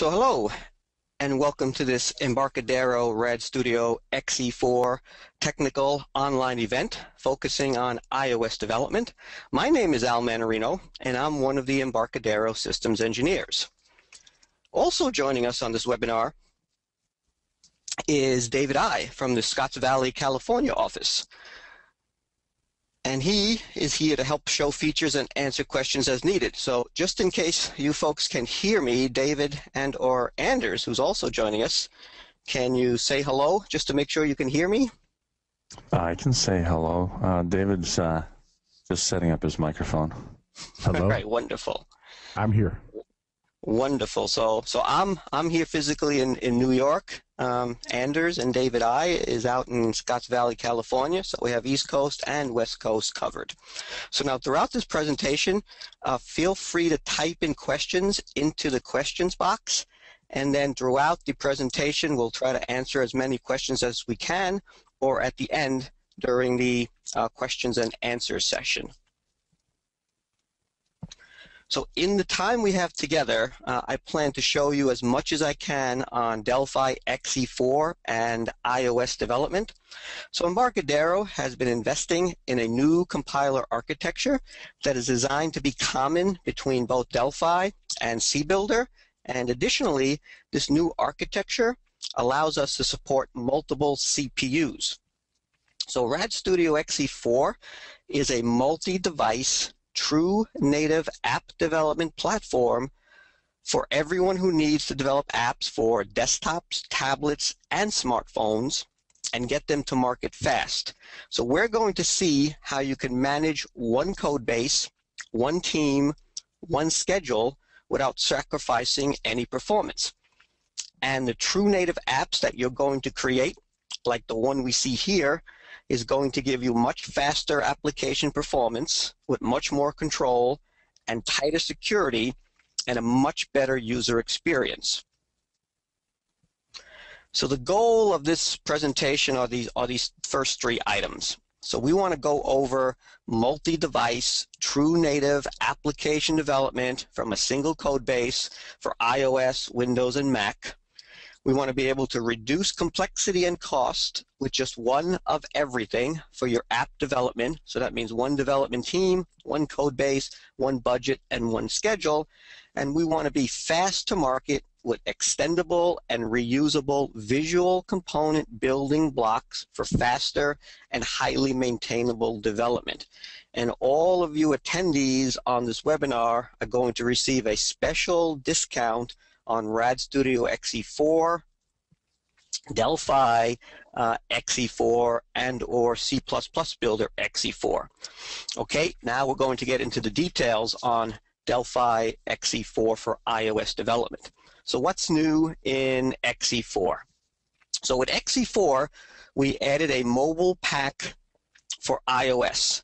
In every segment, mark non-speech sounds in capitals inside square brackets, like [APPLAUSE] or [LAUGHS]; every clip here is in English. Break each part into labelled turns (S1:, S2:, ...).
S1: So hello, and welcome to this Embarcadero Rad Studio XE4 technical online event focusing on iOS development. My name is Al Mannarino, and I'm one of the Embarcadero systems engineers. Also joining us on this webinar is David I from the Scotts Valley, California office and he is here to help show features and answer questions as needed. So just in case you folks can hear me, David and or Anders, who's also joining us, can you say hello just to make sure you can hear me?
S2: I can say hello. Uh, David's uh, just setting up his microphone.
S3: Hello.
S1: All [LAUGHS] right, wonderful.
S3: I'm here.
S1: Wonderful. So, so I'm I'm here physically in, in New York. Um, Anders and David I is out in Scotts Valley, California. So we have East Coast and West Coast covered. So now throughout this presentation, uh, feel free to type in questions into the questions box. And then throughout the presentation, we'll try to answer as many questions as we can, or at the end during the uh, questions and answers session. So in the time we have together, uh, I plan to show you as much as I can on Delphi XE4 and iOS development. So Embarcadero has been investing in a new compiler architecture that is designed to be common between both Delphi and CBuilder. And additionally, this new architecture allows us to support multiple CPUs. So RAD Studio XE4 is a multi-device true native app development platform for everyone who needs to develop apps for desktops, tablets, and smartphones and get them to market fast. So we're going to see how you can manage one code base, one team, one schedule without sacrificing any performance. And the true native apps that you're going to create, like the one we see here, is going to give you much faster application performance with much more control and tighter security and a much better user experience. So the goal of this presentation are these, are these first three items. So we want to go over multi-device, true native application development from a single code base for iOS, Windows, and Mac. We want to be able to reduce complexity and cost with just one of everything for your app development. So that means one development team, one code base, one budget, and one schedule. And we want to be fast to market with extendable and reusable visual component building blocks for faster and highly maintainable development. And all of you attendees on this webinar are going to receive a special discount on RAD Studio XE4, Delphi uh, XE4, and or C++ Builder XE4. Okay, now we're going to get into the details on Delphi XE4 for iOS development. So what's new in XE4? So with XE4, we added a mobile pack for iOS,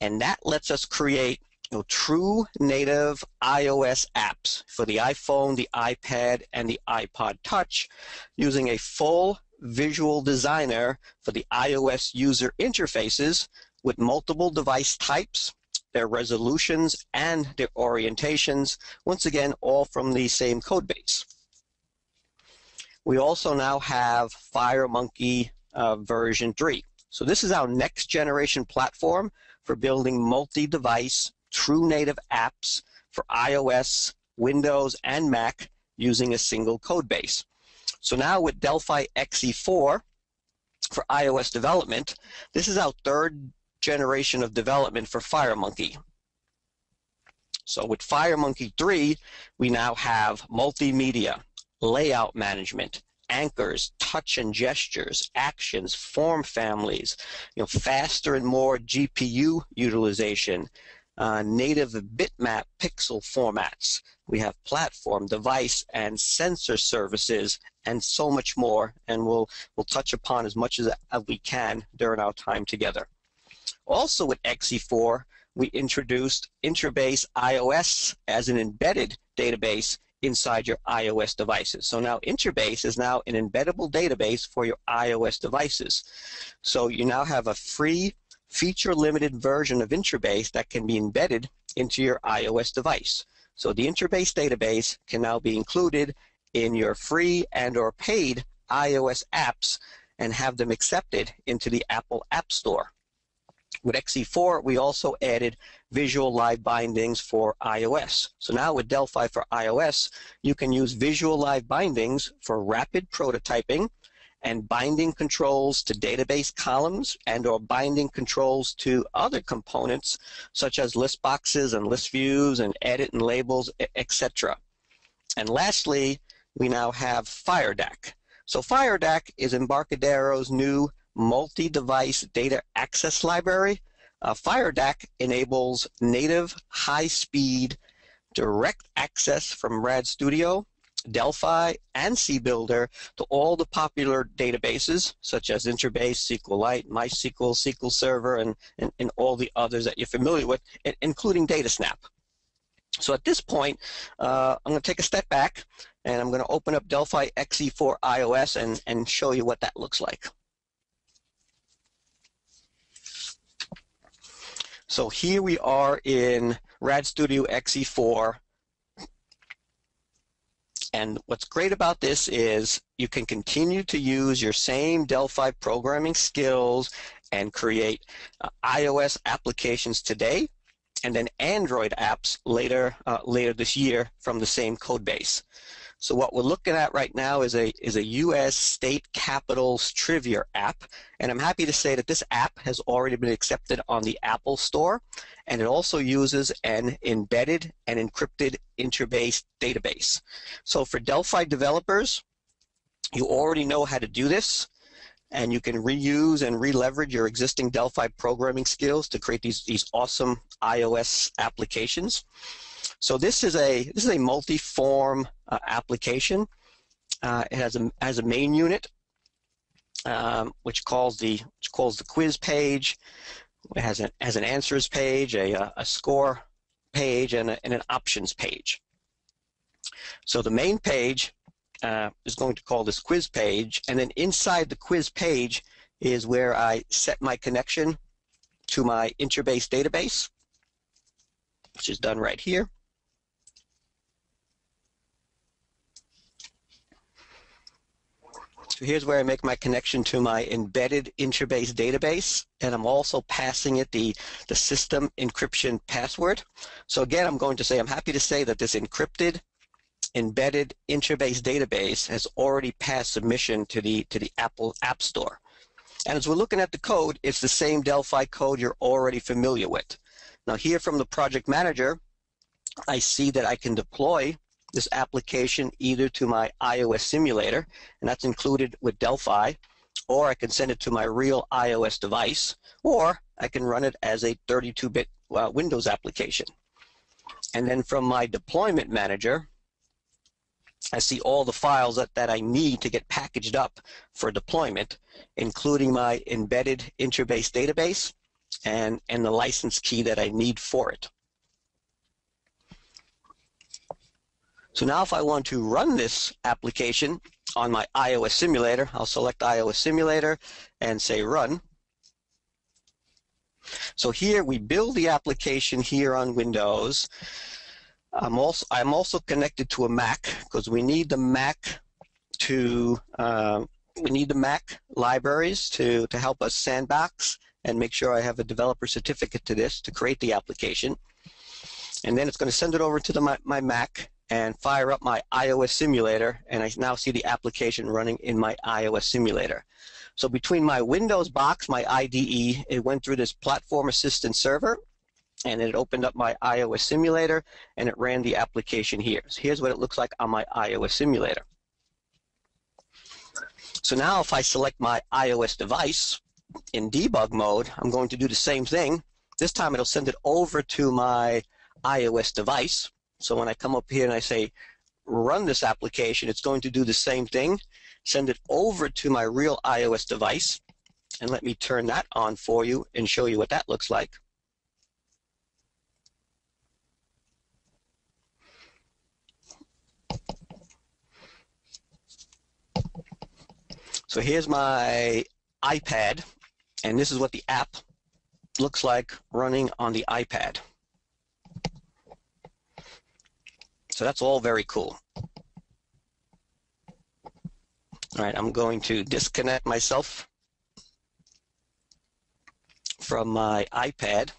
S1: and that lets us create you know, true native iOS apps for the iPhone, the iPad, and the iPod Touch using a full visual designer for the iOS user interfaces with multiple device types, their resolutions, and their orientations, once again, all from the same code base. We also now have FireMonkey uh, version 3. So this is our next generation platform for building multi-device true native apps for iOS, Windows, and Mac using a single code base. So now with Delphi XE4 for iOS development, this is our third generation of development for FireMonkey. So with FireMonkey 3, we now have multimedia, layout management, anchors, touch and gestures, actions, form families, you know, faster and more GPU utilization, uh, native bitmap pixel formats. We have platform, device, and sensor services, and so much more. And we'll we'll touch upon as much as, as we can during our time together. Also, with XE4, we introduced Interbase iOS as an embedded database inside your iOS devices. So now Interbase is now an embeddable database for your iOS devices. So you now have a free feature-limited version of Interbase that can be embedded into your iOS device. So the Interbase database can now be included in your free and or paid iOS apps and have them accepted into the Apple App Store. With XE4, we also added visual live bindings for iOS. So now with Delphi for iOS, you can use visual live bindings for rapid prototyping and binding controls to database columns and or binding controls to other components such as list boxes and list views and edit and labels, etc. And lastly, we now have FireDAC. So FireDAC is Embarcadero's new multi-device data access library. Uh, FireDAC enables native high-speed direct access from RAD Studio, Delphi, and CBuilder to all the popular databases such as Interbase, SQLite, MySQL, SQL Server, and, and, and all the others that you're familiar with, including DataSnap. So at this point, uh, I'm going to take a step back and I'm going to open up Delphi XE4 iOS and, and show you what that looks like. So here we are in RAD Studio XE4. And what's great about this is you can continue to use your same Delphi programming skills and create uh, iOS applications today and then Android apps later uh, later this year from the same code base. So what we're looking at right now is a is a U.S. state capitals trivia app, and I'm happy to say that this app has already been accepted on the Apple Store, and it also uses an embedded and encrypted interbase database. So for Delphi developers, you already know how to do this and you can reuse and re-leverage your existing Delphi programming skills to create these, these awesome iOS applications. So this is a this is a multi-form uh, application. Uh, it has a has a main unit, um, which calls the which calls the quiz page. It has an has an answers page, a a score page, and, a, and an options page. So the main page uh, is going to call this quiz page, and then inside the quiz page is where I set my connection to my Interbase database, which is done right here. So here's where I make my connection to my embedded Interbase database, and I'm also passing it the, the system encryption password. So again, I'm going to say I'm happy to say that this encrypted embedded Interbase database has already passed submission to the to the Apple App Store. And as we're looking at the code, it's the same Delphi code you're already familiar with. Now here from the project manager, I see that I can deploy this application either to my iOS simulator, and that's included with Delphi, or I can send it to my real iOS device, or I can run it as a 32-bit uh, Windows application. And then from my deployment manager, I see all the files that, that I need to get packaged up for deployment, including my embedded Interbase database and, and the license key that I need for it. So now if I want to run this application on my iOS simulator, I'll select iOS simulator and say run. So here we build the application here on Windows I'm also I'm also connected to a Mac because we need the Mac to uh, we need the Mac libraries to to help us sandbox and make sure I have a developer certificate to this to create the application. And then it's going to send it over to the, my, my Mac and fire up my iOS simulator and I now see the application running in my iOS simulator. So between my Windows box, my IDE, it went through this platform assistant server and it opened up my iOS simulator and it ran the application here. So here's what it looks like on my iOS simulator. So now if I select my iOS device in debug mode, I'm going to do the same thing. This time it'll send it over to my iOS device. So when I come up here and I say run this application, it's going to do the same thing, send it over to my real iOS device. And let me turn that on for you and show you what that looks like. So here's my iPad, and this is what the app looks like running on the iPad. So that's all very cool. All right, I'm going to disconnect myself from my iPad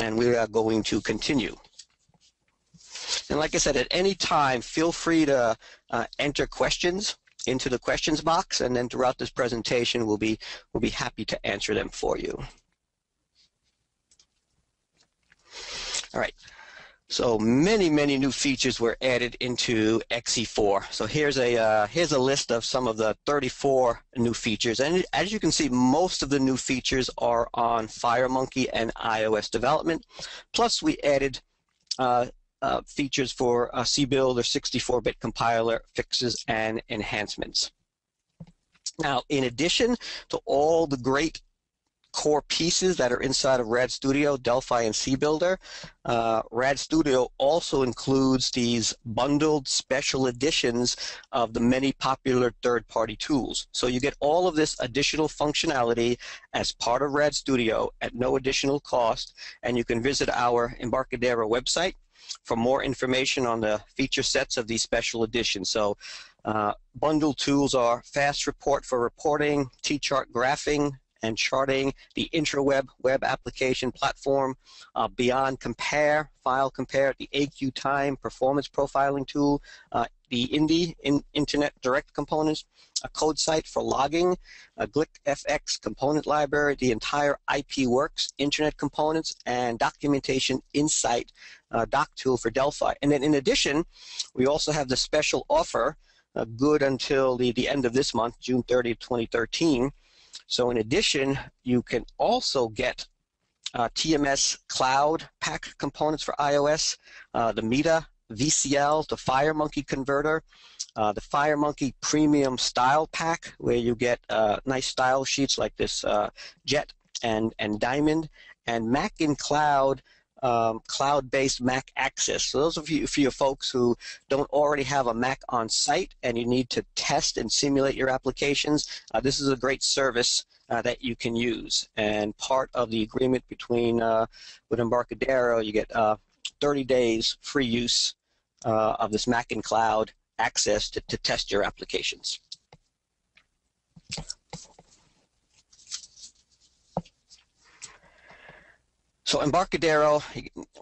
S1: and we are going to continue. And like I said, at any time, feel free to uh, enter questions into the questions box, and then throughout this presentation, we'll be, we'll be happy to answer them for you. All right. So many, many new features were added into XE4. So here's a uh, here's a list of some of the 34 new features, and as you can see, most of the new features are on FireMonkey and iOS development. Plus, we added uh, uh, features for uh, CBuilder 64-bit compiler fixes and enhancements. Now, in addition to all the great core pieces that are inside of RAD Studio, Delphi, and CBuilder. Uh, RAD Studio also includes these bundled special editions of the many popular third-party tools. So you get all of this additional functionality as part of RAD Studio at no additional cost, and you can visit our Embarcadero website for more information on the feature sets of these special editions. So uh, bundled tools are Fast Report for reporting, TeeChart graphing, and charting, the IntraWeb web application platform, uh, Beyond Compare, File Compare, the AQtime performance profiling tool, uh, the Indy in Internet Direct components, a CodeSite for logging, a GlyFX component library, the entire IPworks Internet components, and documentation insight uh, doc tool for Delphi. And then in addition, we also have the special offer uh, good until the, the end of this month, June 30, 2013, so in addition, you can also get uh, TMS Cloud Pack components for iOS, uh, the Mida VCL, the FireMonkey converter, uh, the FireMonkey Premium Style Pack, where you get uh, nice style sheets like this uh, Jet and, and Diamond, and Mac in Cloud um, cloud-based Mac access. So those of you, for you folks who don't already have a Mac on site and you need to test and simulate your applications, uh, this is a great service uh, that you can use. And part of the agreement between uh, with Embarcadero, you get uh, 30 days free use uh, of this Mac in Cloud access to, to test your applications. So Embarcadero,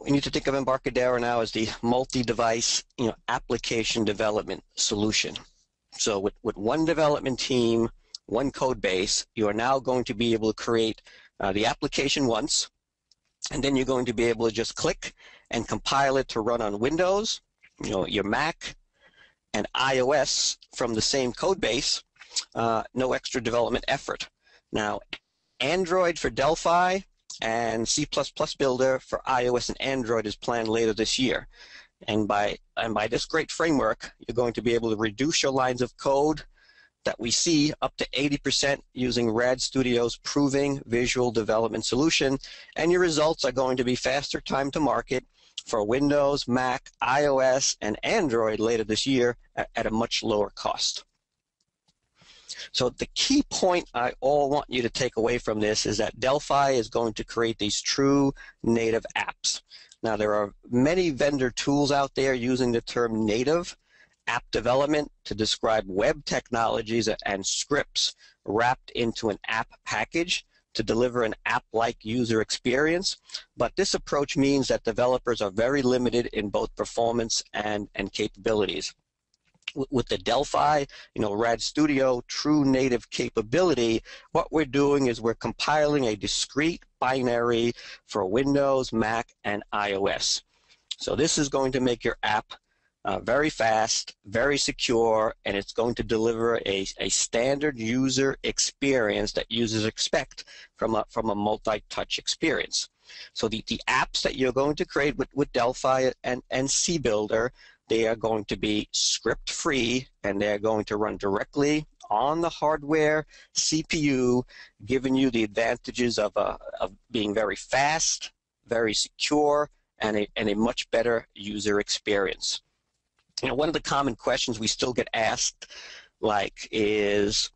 S1: we need to think of Embarcadero now as the multi-device, you know, application development solution. So with, with one development team, one code base, you are now going to be able to create uh, the application once, and then you're going to be able to just click and compile it to run on Windows, you know, your Mac, and iOS from the same code base, uh, no extra development effort. Now, Android for Delphi, and C++ Builder for iOS and Android is planned later this year. And by, and by this great framework, you're going to be able to reduce your lines of code that we see up to 80% using RAD Studio's proving visual development solution, and your results are going to be faster time to market for Windows, Mac, iOS, and Android later this year at, a much lower cost. So the key point I all want you to take away from this is that Delphi is going to create these true native apps. Now there are many vendor tools out there using the term native app development to describe web technologies and scripts wrapped into an app package to deliver an app-like user experience. But this approach means that developers are very limited in both performance and, and capabilities with the Delphi, you know, RAD Studio true native capability, what we're doing is we're compiling a discrete binary for Windows, Mac, and iOS. So this is going to make your app uh, very fast, very secure, and it's going to deliver a, a standard user experience that users expect from a, from a multi-touch experience. So the, the apps that you're going to create with, with Delphi and, and CBuilder they are going to be script free and they're going to run directly on the hardware CPU, giving you the advantages of, uh, of being very fast, very secure, and a, and a much better user experience. You know, one of the common questions we still get asked, like, is,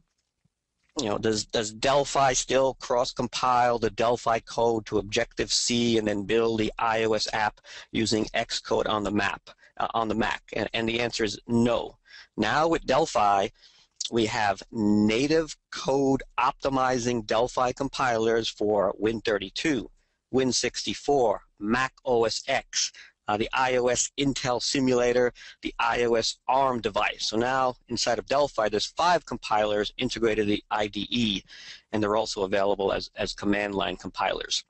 S1: you know, does does Delphi still cross-compile the Delphi code to Objective-C and then build the iOS app using Xcode on the map? uh, on the Mac? And, and the answer is no. Now with Delphi, we have native code optimizing Delphi compilers for Win32, Win64, Mac OS X, uh, the iOS Intel simulator, the iOS ARM device. So now inside of Delphi, there's five compilers integrated in the IDE, and they're also available as, as command line compilers.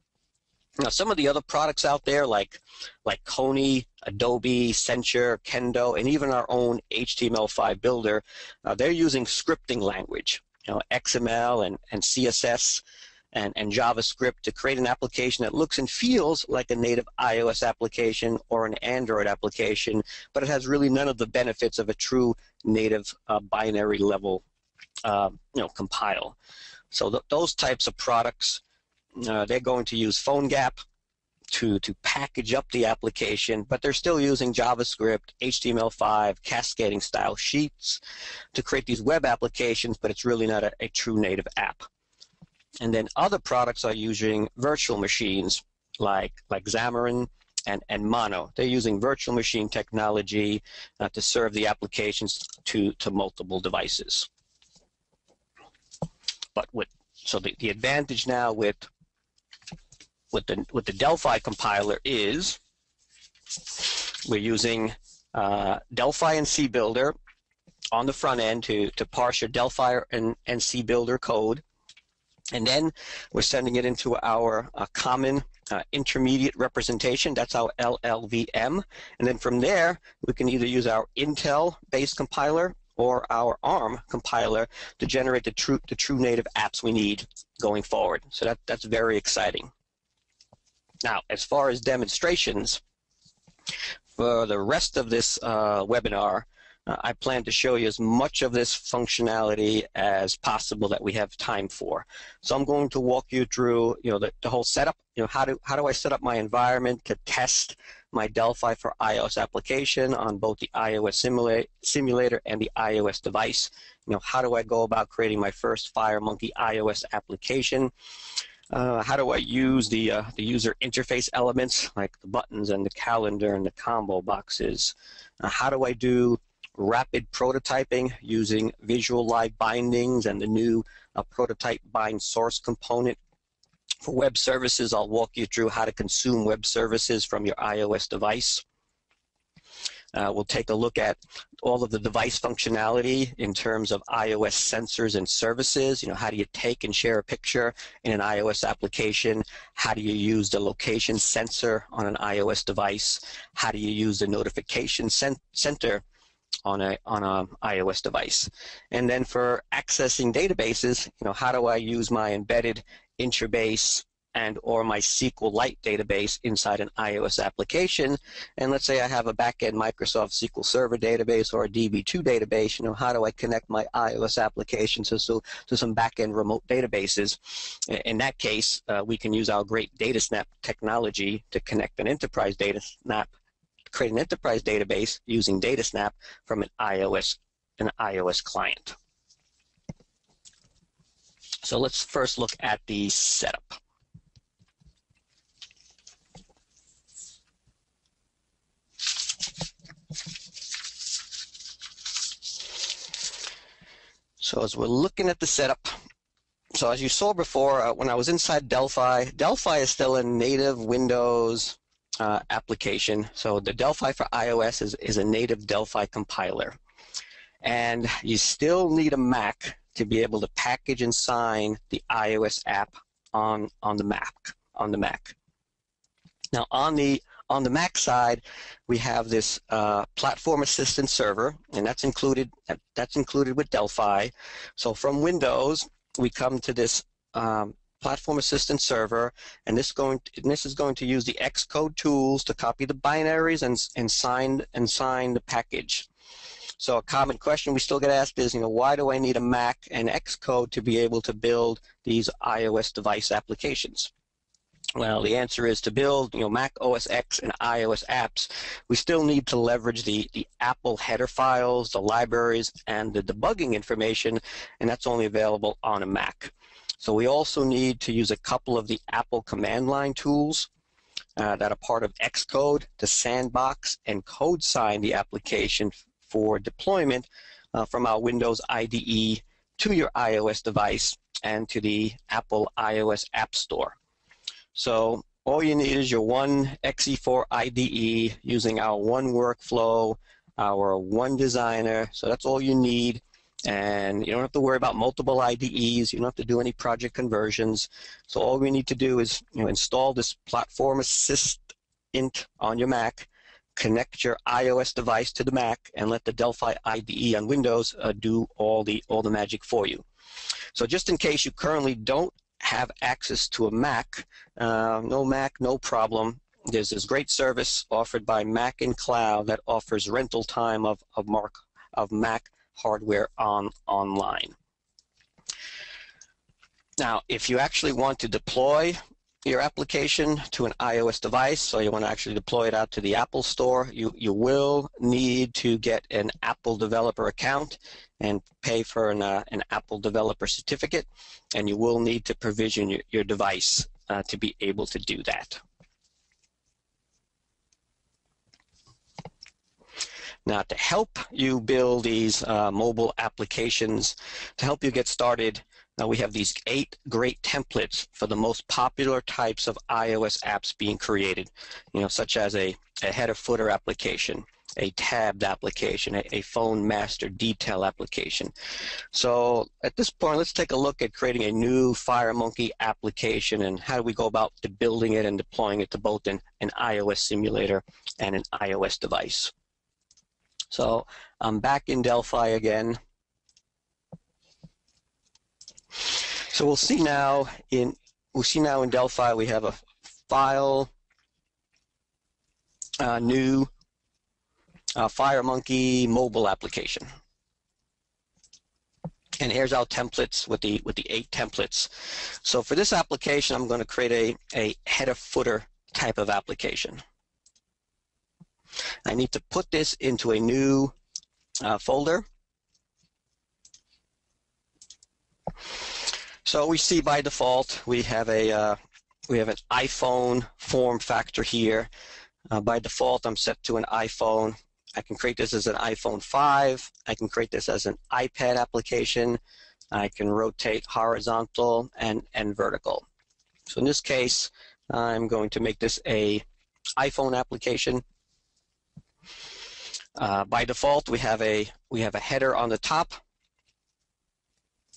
S1: Now, some of the other products out there, like like Kony, Adobe, Sencha, Kendo, and even our own HTML5 builder, uh, they're using scripting language, you know, XML and, and CSS and, and JavaScript to create an application that looks and feels like a native iOS application or an Android application, but it has really none of the benefits of a true native uh, binary level, uh, you know, compile. So th those types of products uh, they're going to use PhoneGap to, to package up the application, but they're still using JavaScript, HTML5, cascading style sheets to create these web applications, but it's really not a, a true native app. And then other products are using virtual machines like, like Xamarin and, and Mono. They're using virtual machine technology uh, to serve the applications to, to multiple devices. But with, so the, the advantage now with with the with the Delphi compiler is we're using uh, Delphi and CBuilder on the front end to to parse your Delphi and, and CBuilder code, and then we're sending it into our uh, common uh, intermediate representation. That's our LLVM, and then from there we can either use our Intel-based compiler or our ARM compiler to generate the true the true native apps we need going forward. So that that's very exciting. Now, as far as demonstrations, for the rest of this uh, webinar, uh, I plan to show you as much of this functionality as possible that we have time for. So I'm going to walk you through, you know, the, the whole setup. You know, how do how do I set up my environment to test my Delphi for iOS application on both the iOS simula simulator and the iOS device? You know, how do I go about creating my first FireMonkey iOS application? Uh, how do I use the, uh, the user interface elements like the buttons and the calendar and the combo boxes? Uh, how do I do rapid prototyping using visual live bindings and the new uh, prototype bind source component? For web services, I'll walk you through how to consume web services from your iOS device. Uh, we'll take a look at all of the device functionality in terms of iOS sensors and services. You know, how do you take and share a picture in an iOS application? How do you use the location sensor on an iOS device? How do you use the notification center on a on a iOS device? And then for accessing databases, you know, how do I use my embedded Interbase and or my SQLite database inside an iOS application. And let's say I have a backend Microsoft SQL Server database or a DB2 database. You know, how do I connect my iOS application to, so, to some backend remote databases? In that case, uh, we can use our great DataSnap technology to connect an enterprise DataSnap, create an enterprise database using DataSnap from an iOS, an iOS client. So let's first look at the setup. So as we're looking at the setup, so as you saw before, uh, when I was inside Delphi, Delphi is still a native Windows uh, application. So the Delphi for iOS is, is a native Delphi compiler. And you still need a Mac to be able to package and sign the iOS app on, on the Mac. On the Mac. Now on the on the Mac side, we have this uh, platform assistant server, and that's included. That's included with Delphi. So from Windows, we come to this um, platform assistant server, and this going to, and this is going to use the Xcode tools to copy the binaries and and sign and sign the package. So a common question we still get asked is, you know, why do I need a Mac and Xcode to be able to build these iOS device applications? Well, the answer is to build, you know, Mac OS X and iOS apps, we still need to leverage the, the Apple header files, the libraries, and the debugging information, and that's only available on a Mac. So we also need to use a couple of the Apple command line tools uh, that are part of Xcode to sandbox and code sign the application for deployment uh, from our Windows IDE to your iOS device and to the Apple iOS App Store. So all you need is your one XE4 IDE using our one workflow, our one designer. So that's all you need. And you don't have to worry about multiple IDEs. You don't have to do any project conversions. So all we need to do is you know, install this Platform Assistant on your Mac, connect your iOS device to the Mac, and let the Delphi IDE on Windows uh, do all the all the magic for you. So just in case you currently don't have access to a Mac, uh, no Mac, no problem. There's this great service offered by Mac in Cloud that offers rental time of, of, Mark, of Mac hardware on online. Now, if you actually want to deploy your application to an iOS device, so you want to actually deploy it out to the Apple Store, you, you will need to get an Apple developer account and pay for an, uh, an Apple developer certificate, and you will need to provision your, your device uh, to be able to do that. Now, to help you build these uh, mobile applications, to help you get started, now we have these eight great templates for the most popular types of iOS apps being created, you know, such as a, a header footer application, a tabbed application, a, a, phone master detail application. So at this point, let's take a look at creating a new FireMonkey application and how do we go about building it and deploying it to both an, an iOS simulator and an iOS device. So I'm back in Delphi again. So we'll see now in we'll see now in Delphi we have a file, uh, new uh, FireMonkey mobile application. And here's our templates with the with the eight templates. So for this application, I'm going to create a, a header footer type of application. I need to put this into a new uh, folder. So we see by default we have a uh, we have an iPhone form factor here. Uh, by default, I'm set to an iPhone. I can create this as an iPhone 5. I can create this as an iPad application. I can rotate horizontal and, and vertical. So in this case, I'm going to make this a iPhone application. Uh, by default, we have a we have a header on the top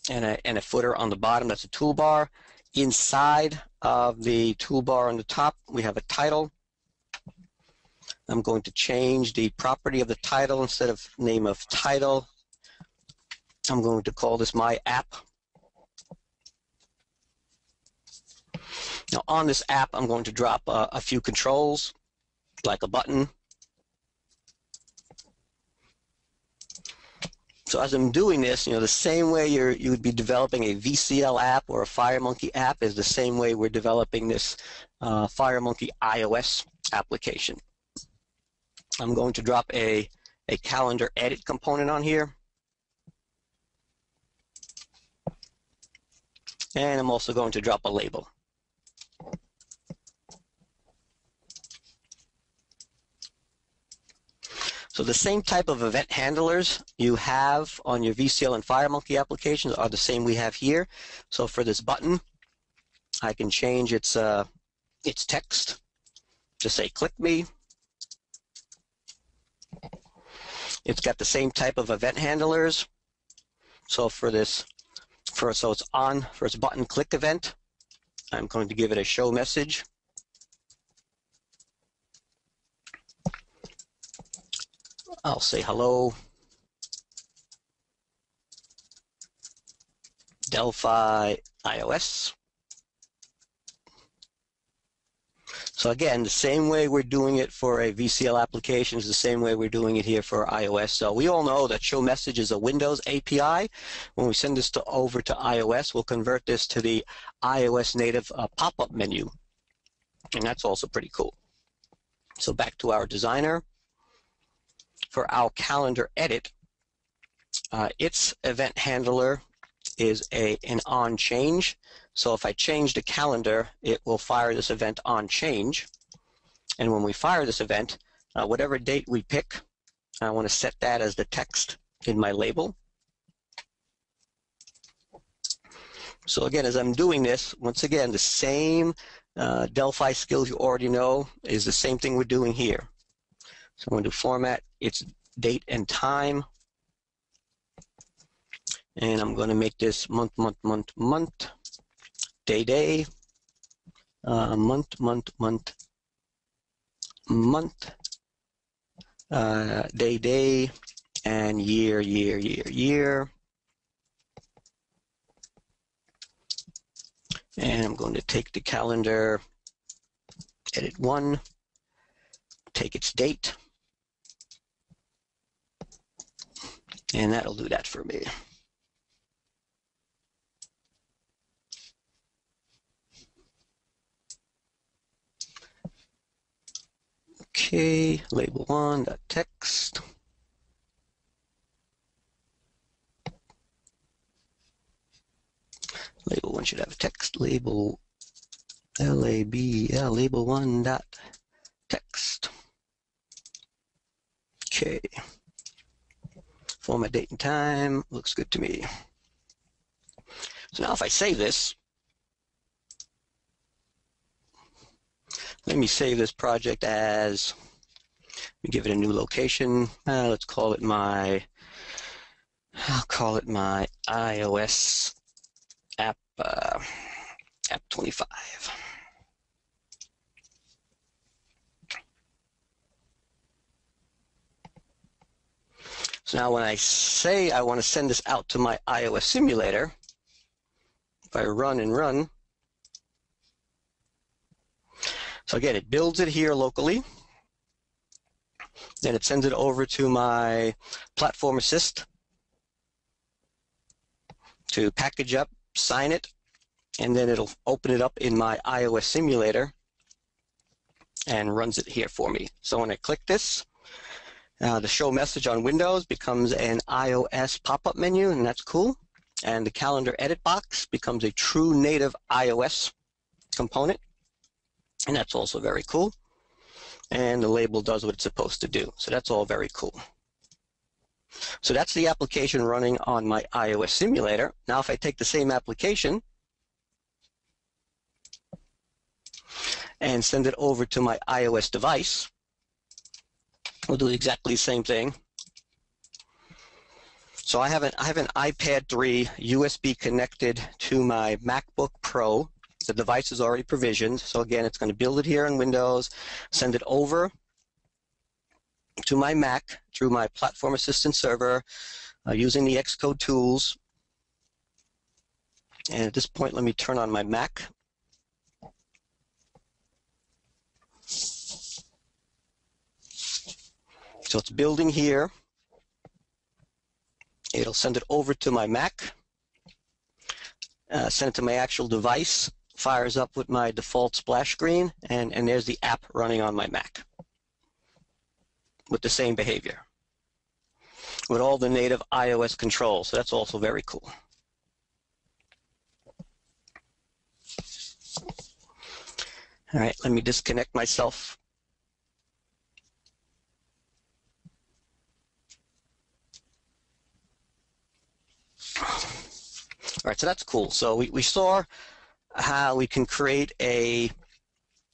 S1: and a and a footer on the bottom. That's a toolbar. Inside of the toolbar on the top, we have a title. I'm going to change the property of the title instead of name of title. I'm going to call this my app. Now on this app, I'm going to drop uh, a few controls, like a button, So as I'm doing this, you know, the same way you're, you would be developing a VCL app or a FireMonkey app is the same way we're developing this uh, FireMonkey iOS application. I'm going to drop a, a calendar edit component on here. And I'm also going to drop a label. So the same type of event handlers you have on your VCL and FireMonkey applications are the same we have here. So for this button, I can change its uh, its text to say click me. It's got the same type of event handlers. So for this, for so it's on for its button click event, I'm going to give it a show message. I'll say hello. Delphi iOS. So again, the same way we're doing it for a VCL application is the same way we're doing it here for iOS. So we all know that show message is a Windows API. When we send this to, over to iOS, we'll convert this to the iOS native uh, pop-up menu. And that's also pretty cool. So back to our designer for our calendar edit, uh, its event handler is a an on change. So if I change the calendar, it will fire this event on change. And when we fire this event, uh, whatever date we pick, I want to set that as the text in my label. So again, as I'm doing this, once again, the same uh, Delphi skills you already know is the same thing we're doing here. So I'm going to format its date and time. And I'm going to make this month, month, month, month, day, day, uh, month, month, month, month, uh, day, day, and year, year, year, year. And I'm going to take the calendar, edit one, take its date, and that'll do that for me. Okay, label one, dot text. Label one should have a text label LABL label one dot text. Okay. Format date and time looks good to me. So now if I save this, let me save this project as, let me give it a new location. Uh, let's call it my, I'll call it my iOS app, uh, app 25. So now when I say I want to send this out to my iOS simulator, if I run and run, so again, it builds it here locally, then it sends it over to my platform assist to package up, sign it, and then it'll open it up in my iOS simulator and runs it here for me. So when I click this, uh, the show message on Windows becomes an iOS pop-up menu, and that's cool. And the calendar edit box becomes a true native iOS component, and that's also very cool. And the label does what it's supposed to do. So that's all very cool. So that's the application running on my iOS simulator. Now if I take the same application and send it over to my iOS device, we'll do exactly the same thing. So I have an I have an iPad 3 USB connected to my MacBook Pro. The device is already provisioned. So again, it's going to build it here in Windows, send it over to my Mac through my Platform Assistant server uh, using the Xcode tools. And at this point, let me turn on my Mac. So it's building here. It'll send it over to my Mac, uh, send it to my actual device, fires up with my default splash screen, and, and there's the app running on my Mac with the same behavior with all the native iOS controls. So that's also very cool. All right, let me disconnect myself All right, so that's cool. So we, we saw how we can create a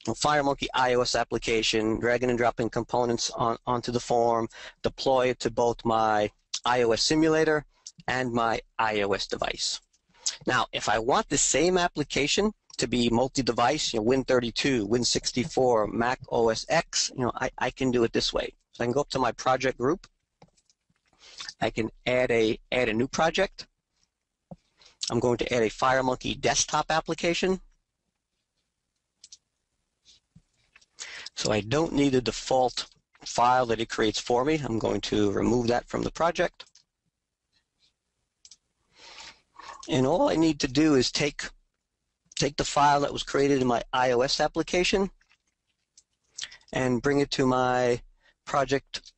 S1: FireMonkey iOS application, dragging and dropping components on, onto the form, deploy it to both my iOS simulator and my iOS device. Now, if I want the same application to be multi-device, you know, Win32, Win64, Mac OS X, you know, I, I can do it this way. So I can go up to my project group. I can add a add a new project. I'm going to add a FireMonkey desktop application. So I don't need a default file that it creates for me. I'm going to remove that from the project. And all I need to do is take, take the file that was created in my iOS application and bring it to my project,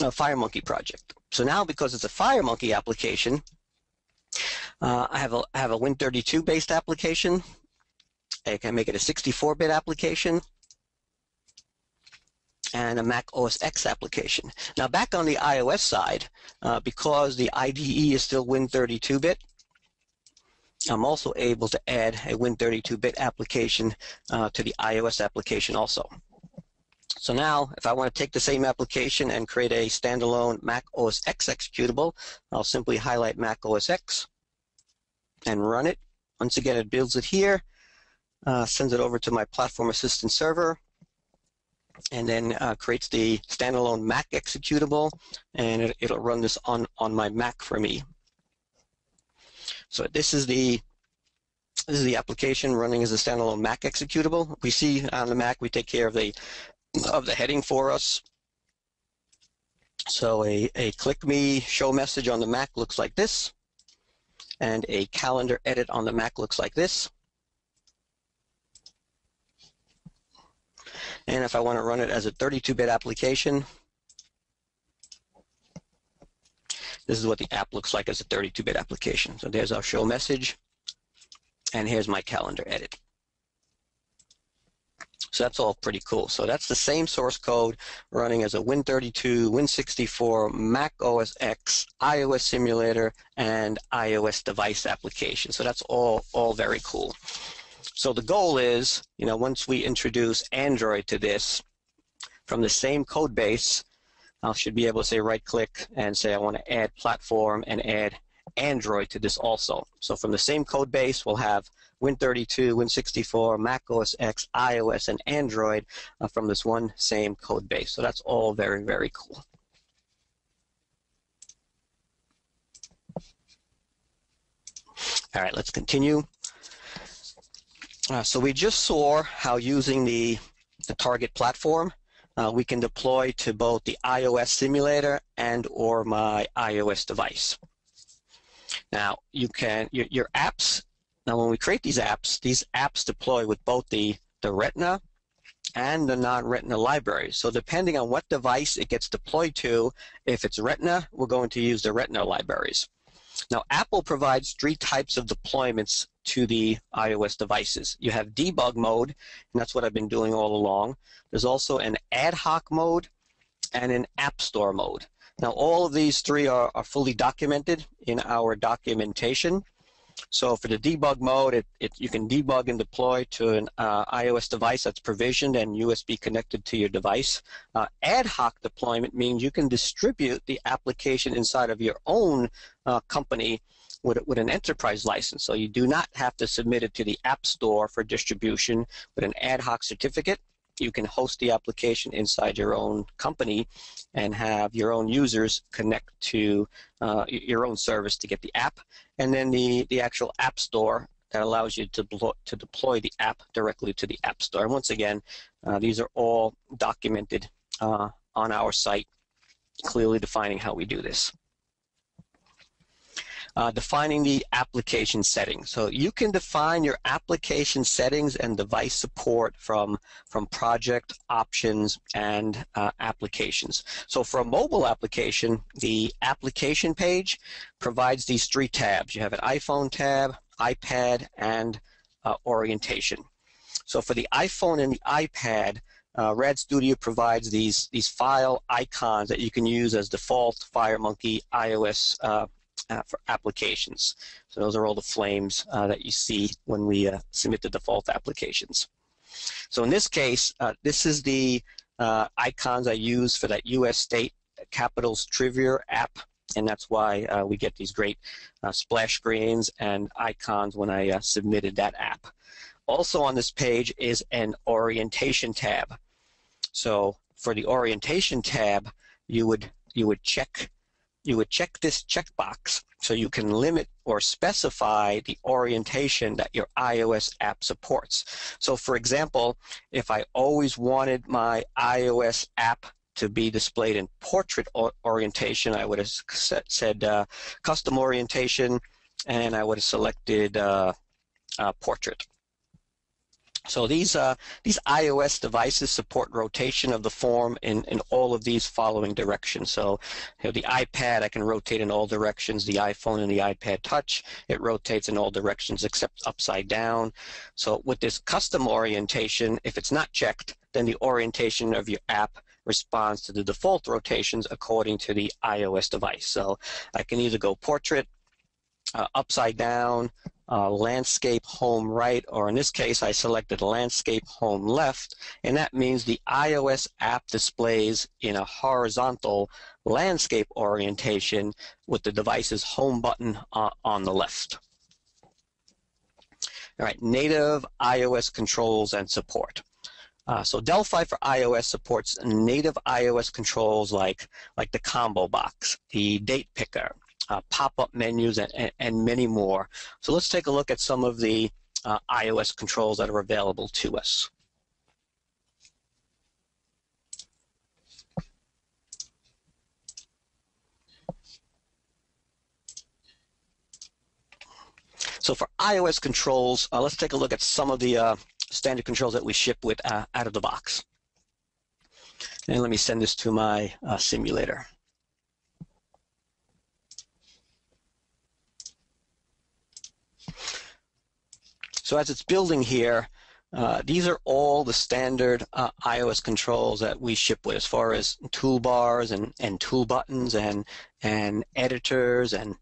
S1: uh, FireMonkey project. So now because it's a FireMonkey application, uh, I have a I have a Win32 based application. I can make it a 64-bit application. and a Mac OS X application. Now back on the iOS side, uh, because the IDE is still Win32-bit, I'm also able to add a Win32-bit application uh, to the iOS application also. So now, if I want to take the same application and create a standalone Mac OS X executable, I'll simply highlight Mac OS X and run it. Once again, it builds it here, uh, sends it over to my Platform Assistant server, and then uh, creates the standalone Mac executable, and it, will run this on, on my Mac for me. So this is the this is the application running as a standalone Mac executable. We see on the Mac we take care of the of the heading for us. So a, a click me show message on the Mac looks like this, and a calendar edit on the Mac looks like this. And if I want to run it as a 32-bit application, this is what the app looks like as a 32-bit application. So there's our show message, and here's my calendar edit. So that's all pretty cool. So that's the same source code running as a Win32, Win64, Mac OS X, iOS simulator, and iOS device application. So that's all, all very cool. So the goal is, you know, once we introduce Android to this, from the same code base, I should be able to say right click and say I want to add platform and add Android to this also. So from the same code base, we'll have Win32, Win64, Mac OS X, iOS, and Android uh, from this one same code base. So that's all very, very cool. All right, let's continue. Uh, so we just saw how using the, the target platform, uh, we can deploy to both the iOS simulator and or my iOS device. Now, you can your, your apps now, when we create these apps, these apps deploy with both the, the Retina and the non-Retina libraries. So depending on what device it gets deployed to, if it's Retina, we're going to use the Retina libraries. Now, Apple provides three types of deployments to the iOS devices. You have debug mode, and that's what I've been doing all along. There's also an ad hoc mode and an App Store mode. Now, all of these three are, are fully documented in our documentation. So for the debug mode, it, it, you can debug and deploy to an uh, iOS device that's provisioned and USB connected to your device. Uh, ad hoc deployment means you can distribute the application inside of your own uh, company with, with an enterprise license. So you do not have to submit it to the App Store for distribution with an ad hoc certificate you can host the application inside your own company and have your own users connect to uh, your own service to get the app and then the, the actual app store that allows you to, to deploy the app directly to the app store. And once again, uh, these are all documented uh, on our site, clearly defining how we do this uh, defining the application settings. So you can define your application settings and device support from, from project options and uh, applications. So for a mobile application, the application page provides these three tabs. You have an iPhone tab, iPad, and uh, orientation. So for the iPhone and the iPad, uh, RAD Studio provides these these file icons that you can use as default FireMonkey iOS uh, uh, for applications. So those are all the flames uh, that you see when we uh, submit the default applications. So in this case, uh, this is the uh, icons I use for that U.S. state capitals trivia app, and that's why we get these great splash screens and icons when I submitted that app. Also on this page is an orientation tab. So for the orientation tab, you would you would check you would check this checkbox so you can limit or specify the orientation that your iOS app supports. So for example, if I always wanted my iOS app to be displayed in portrait orientation, I would have said uh, custom orientation and I would have selected uh, uh, portrait. So these uh, these iOS devices support rotation of the form in, in all of these following directions. So you know, the iPad I can rotate in all directions. The iPhone and the iPod Touch it rotates in all directions except upside down. So with this custom orientation, if it's not checked, then the orientation of your app responds to the default rotations according to the iOS device. So I can either go portrait, uh, upside down, uh, landscape home right, or in this case, I selected landscape home left, and that means the iOS app displays in a horizontal landscape orientation with the device's home button uh, on the left. All right, native iOS controls and support. Uh, so Delphi for iOS supports native iOS controls like, like the combo box, the date picker, uh, pop-up menus, and, and, many more. So let's take a look at some of the uh, iOS controls that are available to us. So for iOS controls, uh, let's take a look at some of the uh, standard controls that we ship with uh, out of the box. And let me send this to my uh, simulator. So as it's building here, uh, these are all the standard uh, iOS controls that we ship with as far as toolbars and, and tool buttons and, and editors and,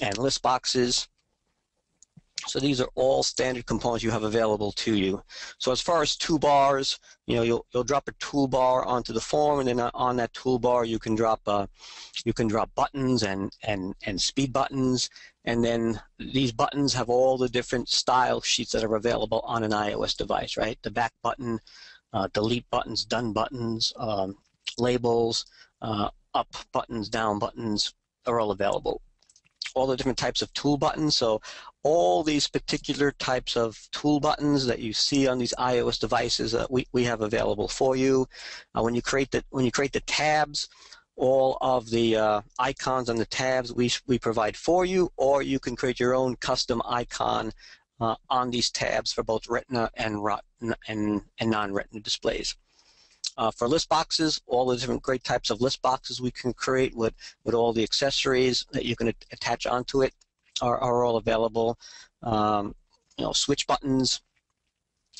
S1: and list boxes. So these are all standard components you have available to you. So as far as toolbars, you know, you'll you'll drop a toolbar onto the form, and then on that toolbar you can drop uh, you can drop buttons and and and speed buttons, and then these buttons have all the different style sheets that are available on an iOS device, right? The back button, uh, delete buttons, done buttons, um, labels, uh, up buttons, down buttons are all available all the different types of tool buttons. So all these particular types of tool buttons that you see on these iOS devices that we, we have available for you. Uh, when you create the when you create the tabs, all of the uh, icons on the tabs we we provide for you, or you can create your own custom icon uh, on these tabs for both Retina and and and non-Retina displays. Uh, for list boxes, all the different great types of list boxes we can create with, with all the accessories that you can attach onto it are, are all available. Um, you know, switch buttons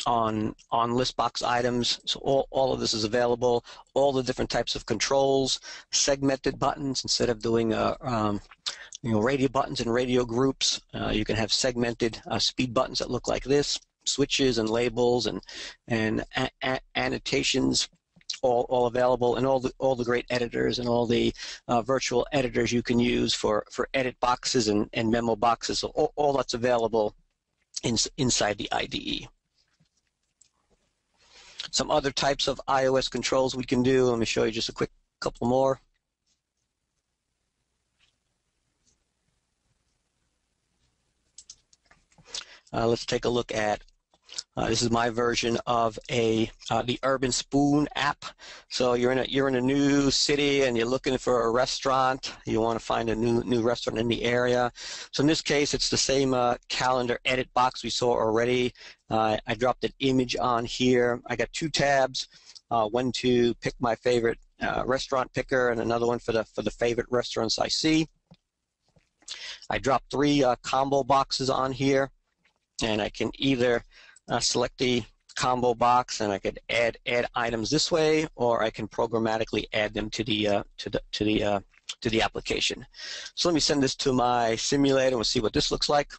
S1: on on list box items. So all, all of this is available. All the different types of controls, segmented buttons instead of doing a um, you know radio buttons and radio groups. Uh, you can have segmented uh, speed buttons that look like this. Switches and labels and and annotations all, all available and all the all the great editors and all the uh, virtual editors you can use for, for edit boxes and, and memo boxes. So all, all that's available in, inside the IDE. Some other types of iOS controls we can do. Let me show you just a quick couple more. Uh, let's take a look at uh, this is my version of a uh, the Urban Spoon app. So you're in a you're in a new city and you're looking for a restaurant. You want to find a new new restaurant in the area. So in this case, it's the same uh, calendar edit box we saw already. Uh, I dropped an image on here. I got two tabs. Uh, one to pick my favorite uh, restaurant picker, and another one for the for the favorite restaurants I see. I dropped three combo boxes on here, and I can either uh, select the combo box and I could add add items this way or I can programmatically add them to the uh, to the to the uh, to the application. So let me send this to my simulator and we'll see what this looks like.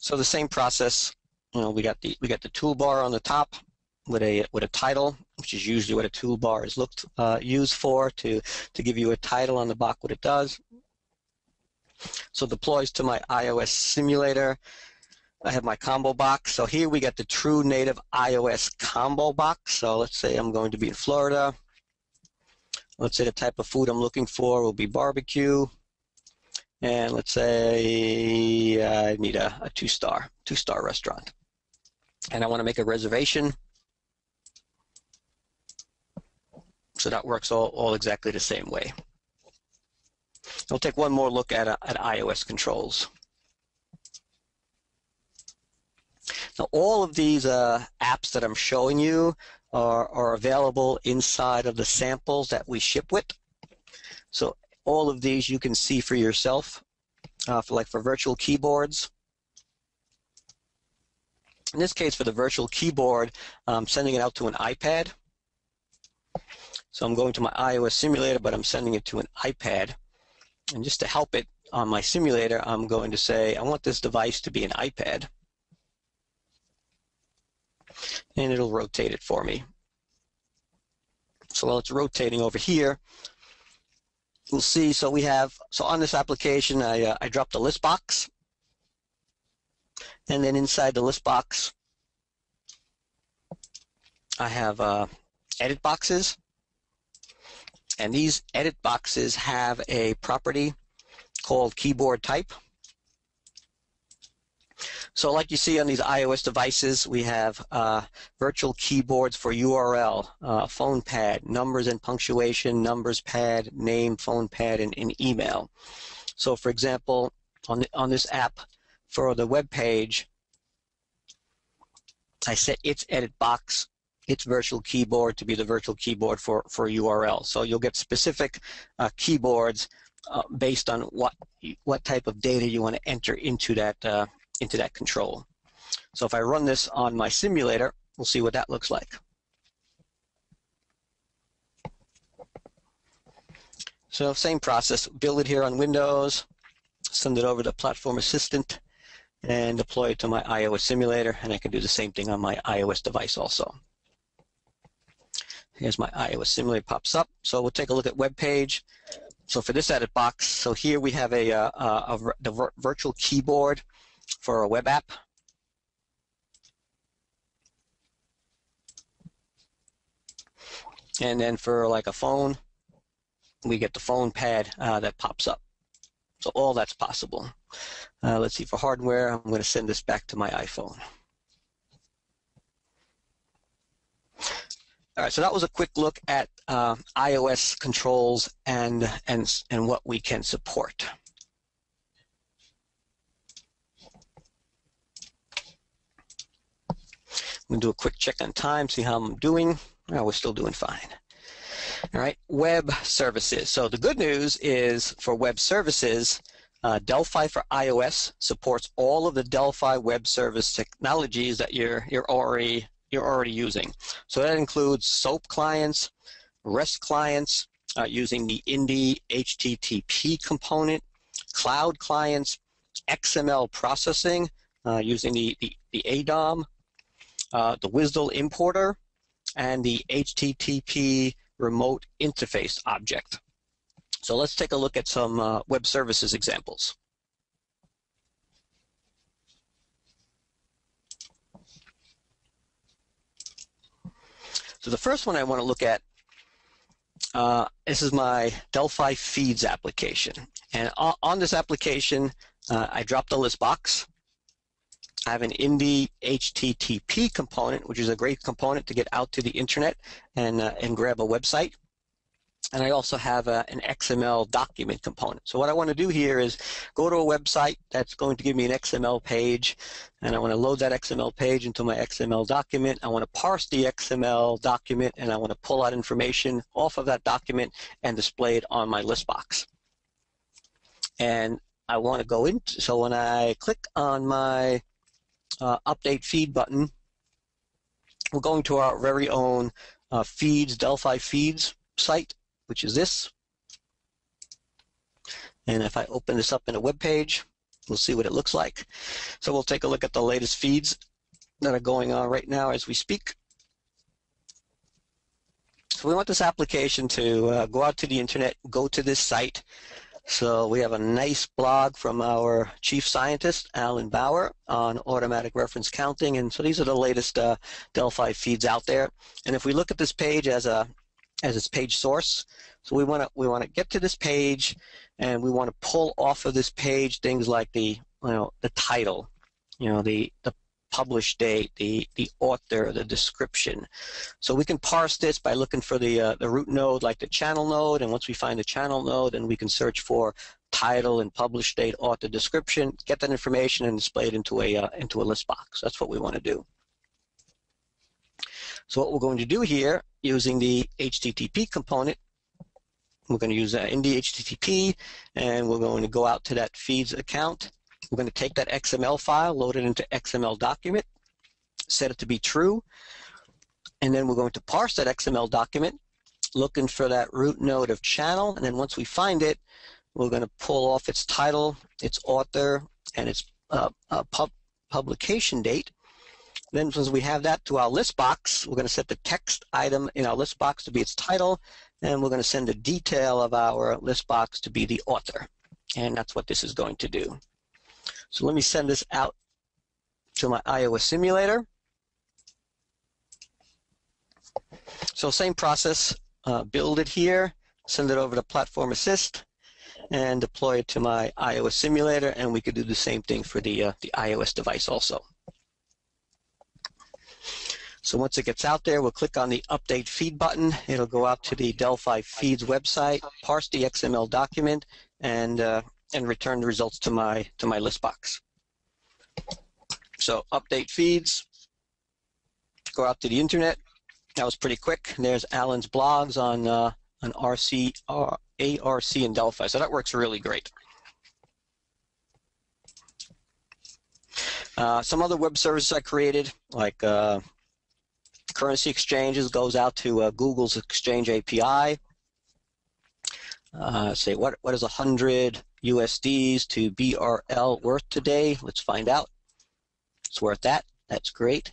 S1: So the same process, you know, we got the we got the toolbar on the top with a with a title, which is usually what a toolbar is looked uh, used for to to give you a title on the box what it does. So deploys to my iOS simulator. I have my combo box. So here we got the true native iOS combo box. So let's say I'm going to be in Florida. Let's say the type of food I'm looking for will be barbecue. And let's say I need a, a two-star, two-star restaurant. And I want to make a reservation. So that works all, all exactly the same way. We'll take one more look at, uh, at iOS controls. Now, all of these uh, apps that I'm showing you are, are available inside of the samples that we ship with. So all of these you can see for yourself, uh, for like for virtual keyboards. In this case, for the virtual keyboard, I'm sending it out to an iPad. So I'm going to my iOS simulator, but I'm sending it to an iPad. And just to help it on my simulator, I'm going to say, I want this device to be an iPad. And it'll rotate it for me. So while it's rotating over here, we'll see, so we have, so on this application, I, uh, I dropped a list box. And then inside the list box, I have uh, edit boxes. And these edit boxes have a property called keyboard type. So like you see on these iOS devices, we have uh, virtual keyboards for URL, uh, phone pad, numbers and punctuation, numbers pad, name, phone pad, and, and email. So for example, on, the, on this app for the web page, I set its edit box its virtual keyboard to be the virtual keyboard for, for URL. So you'll get specific uh, keyboards uh, based on what what type of data you want to enter into that uh, into that control. So if I run this on my simulator, we'll see what that looks like. So same process, build it here on Windows, send it over to Platform Assistant, and deploy it to my iOS simulator, and I can do the same thing on my iOS device also. Here's my iOS simulator pops up. So we'll take a look at web page. So for this edit box, so here we have a, uh, a, a the virtual keyboard for a web app. And then for like a phone, we get the phone pad uh, that pops up. So all that's possible. Uh, let's see, for hardware, I'm going to send this back to my iPhone. All right, so that was a quick look at uh, iOS controls and, and, and what we can support. I'm going to do a quick check on time, see how I'm doing. Oh, we're still doing fine. All right, web services. So the good news is for web services, uh, Delphi for iOS supports all of the Delphi web service technologies that you're, you're already you're already using. So that includes SOAP clients, REST clients uh, using the Indy HTTP component, cloud clients, XML processing uh, using the, the, the ADOM, uh, the WSDL importer, and the HTTP remote interface object. So let's take a look at some uh, web services examples. So the first one I want to look at, uh, this is my Delphi Feeds application. And on this application, uh, I dropped a list box. I have an Indy HTTP component, which is a great component to get out to the internet and, uh, and grab a website and I also have a, an XML document component. So what I want to do here is go to a website that's going to give me an XML page, and I want to load that XML page into my XML document. I want to parse the XML document, and I want to pull out information off of that document and display it on my list box. And I want to go into, so when I click on my uh, update feed button, we're going to our very own uh, feeds, Delphi feeds site which is this. And if I open this up in a web page, we'll see what it looks like. So we'll take a look at the latest feeds that are going on right now as we speak. So we want this application to uh, go out to the internet, go to this site. So we have a nice blog from our chief scientist, Allen Bauer, on automatic reference counting. And so these are the latest uh, Delphi feeds out there. And if we look at this page as a as its page source. So we want to we want to get to this page, and we want to pull off of this page things like the you know the title, you know the the published date, the the author, the description. So we can parse this by looking for the uh, the root node, like the channel node, and once we find the channel node, then we can search for title and published date, author, description, get that information, and display it into a uh, into a list box. That's what we want to do. So what we're going to do here, using the HTTP component, we're going to use uh, Indy HTTP, and we're going to go out to that feeds account. We're going to take that XML file, load it into XML document. set it to be true. And then we're going to parse that XML document, looking for that root node of channel. And then once we find it, we're going to pull off its title, its author, and its uh, uh, pub publication date. Then since we have that to our list box, we're going to set the text item in our list box to be its title, and we're going to send the detail of our list box to be the author. And that's what this is going to do. So let me send this out to my iOS simulator. So same process, uh, build it here, send it over to Platform Assist, and deploy it to my iOS simulator, and we could do the same thing for the, uh, the iOS device also. So once it gets out there, we'll click on the Update Feed button. It'll go out to the Delphi Feeds website, parse the XML document, and uh, and return the results to my to my list box. So update feeds, go out to the internet. That was pretty quick. There's Allen's blogs on uh, on RC, R, ARC and Delphi. So that works really great. Uh, some other web services I created, like uh, currency exchanges, goes out to uh, Google's Exchange API. Uh, say what what is 100 USDs to BRL worth today? Let's find out. It's worth that. That's great.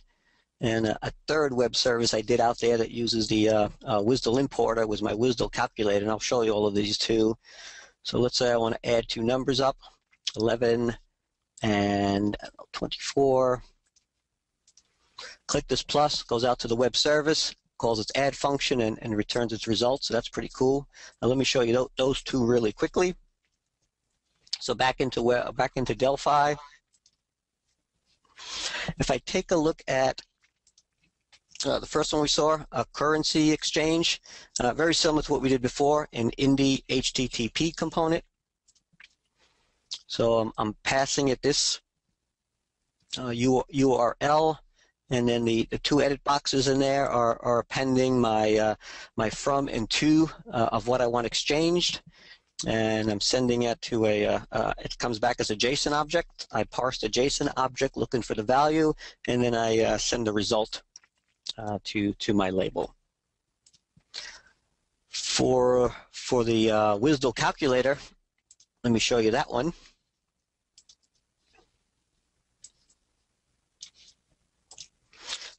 S1: And a, a third web service I did out there that uses the uh, uh, importer was my WSDL calculator, and I'll show you all of these too. So let's say I want to add two numbers up, 11 and 24. Click this plus, goes out to the web service, calls its add function, and, and returns its results. So that's pretty cool. Now let me show you those two really quickly. So back into where, back into Delphi. If I take a look at uh, the first one we saw, a currency exchange, uh, very similar to what we did before, an Indy HTTP component. So um, I'm passing it this uh, URL, and then the, the two edit boxes in there are, are appending my uh, my from and to uh, of what I want exchanged and I'm sending it to a, uh, uh, it comes back as a JSON object. I parse the JSON object looking for the value, and then I uh, send the result uh, to, to my label. For, for the WSDL calculator, let me show you that one.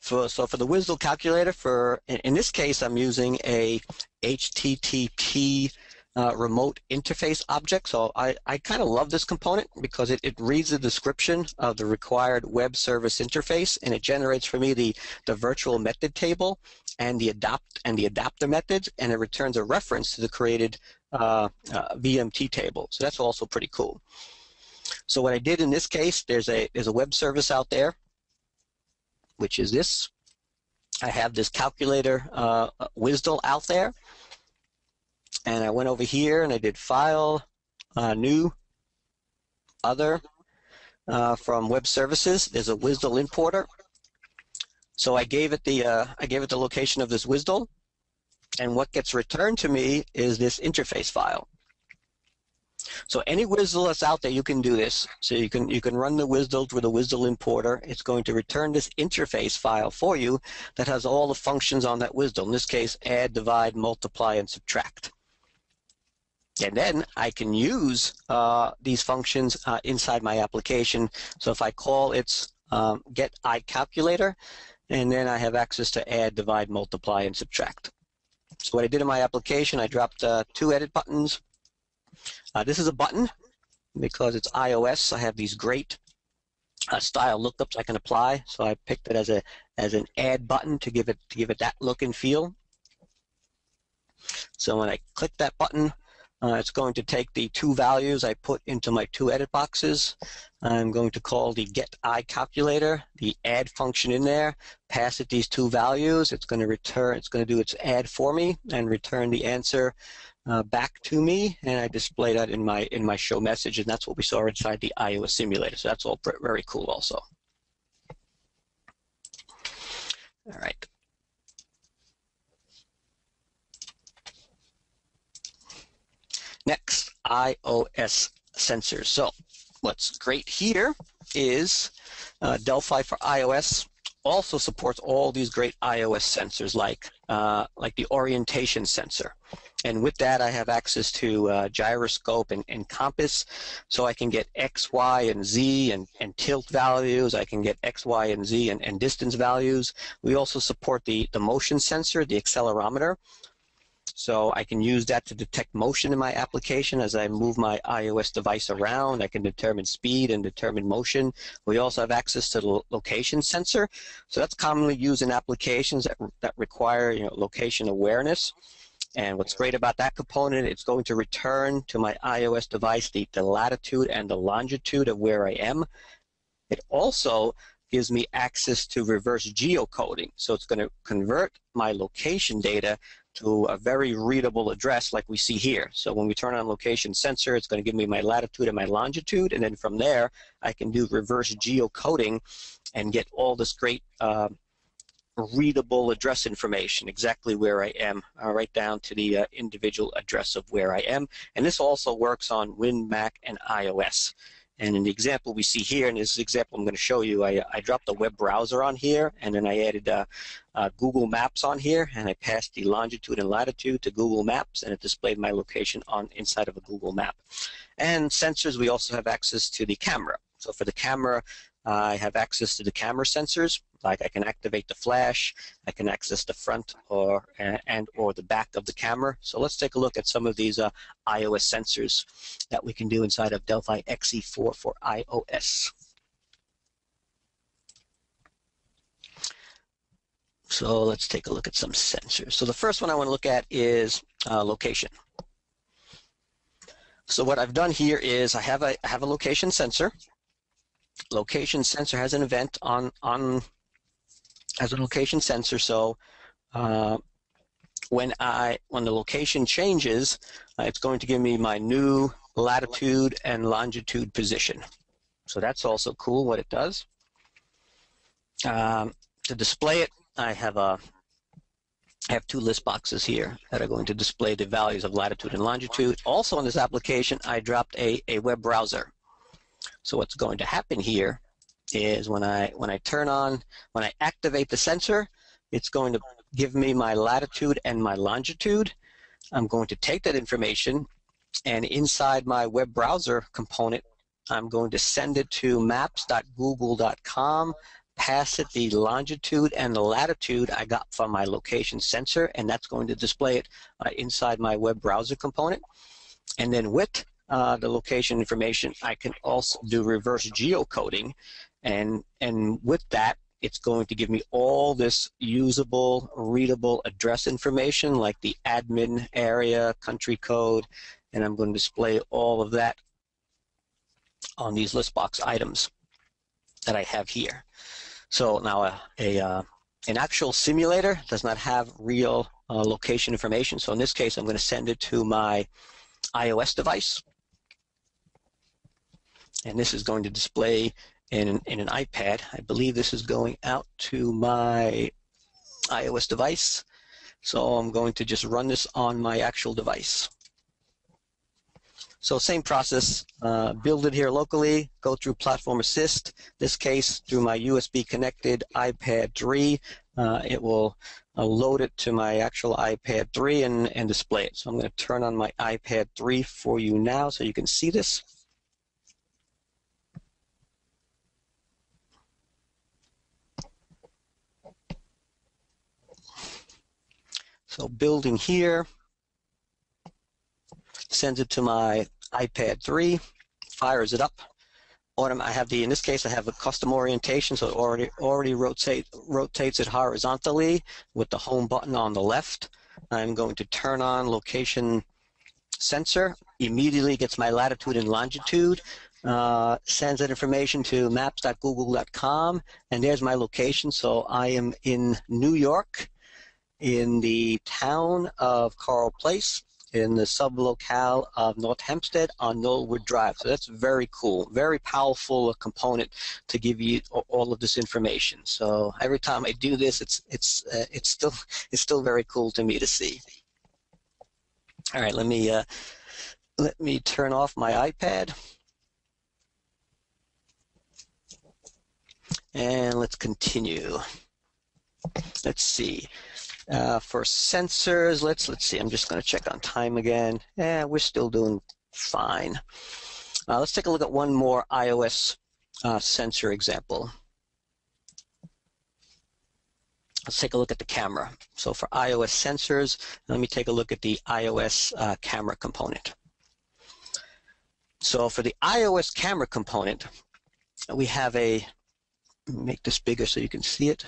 S1: For, so for the WSDL calculator, for in, in this case, I'm using a HTTP uh, remote interface object. So I, I kind of love this component because it, it reads the description of the required web service interface and it generates for me the, the virtual method table and the adopt and the adapter methods and it returns a reference to the created uh, uh, VMT table. So that's also pretty cool. So what I did in this case, there's a there's a web service out there, which is this. I have this calculator uh, WSDL out there and I went over here and I did file, uh, new, other, uh, from web services. There's a WSDL importer. So I gave it the uh, I gave it the location of this WSDL, and what gets returned to me is this interface file. So any WSDL that's out there, you can do this. So you can you can run the WSDL through the WSDL importer. It's going to return this interface file for you that has all the functions on that WSDL. In this case, add, divide, multiply, and subtract. And then I can use uh, these functions uh, inside my application. So if I call its um, get i calculator, and then I have access to add, divide, multiply, and subtract. So what I did in my application, I dropped uh, two edit buttons. Uh, this is a button because it's iOS. I have these great uh, style lookups I can apply. So I picked it as a as an add button to give it to give it that look and feel. So when I click that button, uh, it's going to take the two values I put into my two edit boxes. I'm going to call the get i calculator, the add function in there, pass it these two values. It's going to return, it's going to do its add for me and return the answer uh, back to me. And I display that in my in my show message, and that's what we saw inside the iOS simulator. So that's all very cool also. All right. Next, iOS sensors. So what's great here is uh, Delphi for iOS also supports all these great iOS sensors like, uh, like the orientation sensor. And with that, I have access to uh, gyroscope and, and, compass, so I can get X, Y, and Z and, and tilt values. I can get X, Y, and Z and, and distance values. We also support the, the motion sensor, the accelerometer. So I can use that to detect motion in my application as I move my iOS device around. I can determine speed and determine motion. We also have access to the location sensor. So that's commonly used in applications that, that require you know, location awareness. And what's great about that component, it's going to return to my iOS device the, the latitude and the longitude of where I am. It also gives me access to reverse geocoding. So it's going to convert my location data to a very readable address like we see here. So when we turn on location sensor, it's going to give me my latitude and my longitude, and then from there, I can do reverse geocoding and get all this great uh, readable address information, exactly where I am, uh, right down to the uh, individual address of where I am. And this also works on Win, Mac, and iOS. And in the example we see here, in this example I'm going to show you, I, I dropped a web browser on here, and then I added uh, uh, Google Maps on here, and I passed the longitude and latitude to Google Maps, and it displayed my location on inside of a Google map. And sensors, we also have access to the camera. So for the camera, I have access to the camera sensors, like I can activate the flash, I can access the front or and or the back of the camera. So let's take a look at some of these uh, iOS sensors that we can do inside of Delphi XE4 for iOS. So let's take a look at some sensors. So the first one I want to look at is uh, location. So what I've done here is I have a I have a location sensor location sensor has an event on on as a location sensor. So uh, when I when the location changes, uh, it's going to give me my new latitude and longitude position. So that's also cool what it does. Um, to display it, I have a I have two list boxes here that are going to display the values of latitude and longitude. Also in this application, I dropped a, a web browser. So what's going to happen here is when I when I turn on when I activate the sensor, it's going to give me my latitude and my longitude. I'm going to take that information and inside my web browser component, I'm going to send it to maps.google.com, pass it the longitude and the latitude I got from my location sensor, and that's going to display it uh, inside my web browser component. And then with uh, the location information, I can also do reverse geocoding. And, and with that, it's going to give me all this usable, readable address information like the admin area, country code, and I'm going to display all of that on these list box items that I have here. So now a, a uh, an actual simulator does not have real uh, location information. So in this case, I'm going to send it to my iOS device and this is going to display in, in an iPad. I believe this is going out to my iOS device. So I'm going to just run this on my actual device. So same process, uh, build it here locally, go through Platform Assist. This case, through my USB connected iPad 3, uh, it will uh, load it to my actual iPad 3 and, and display it. So I'm going to turn on my iPad 3 for you now so you can see this. So building here, sends it to my iPad 3, fires it up. I have the, in this case, I have a custom orientation, so it already already rotate, rotates it horizontally with the home button on the left. I'm going to turn on location sensor, immediately gets my latitude and longitude, uh, sends that information to maps.google.com, and there's my location. So I am in New York, in the town of Carle Place in the sublocale of North Hempstead on Knollwood Drive. So that's very cool, very powerful component to give you all of this information. So every time I do this, it's it's uh, it's still [LAUGHS] it's still very cool to me to see. All right, let me uh, let me turn off my iPad. and let's continue. Let's see. Uh, for sensors, let's let's see. I'm just going to check on time again. Yeah, we're still doing fine. Uh, let's take a look at one more iOS uh, sensor example. Let's take a look at the camera. So for iOS sensors, let me take a look at the iOS uh, camera component. So for the iOS camera component, we have a, make this bigger so you can see it.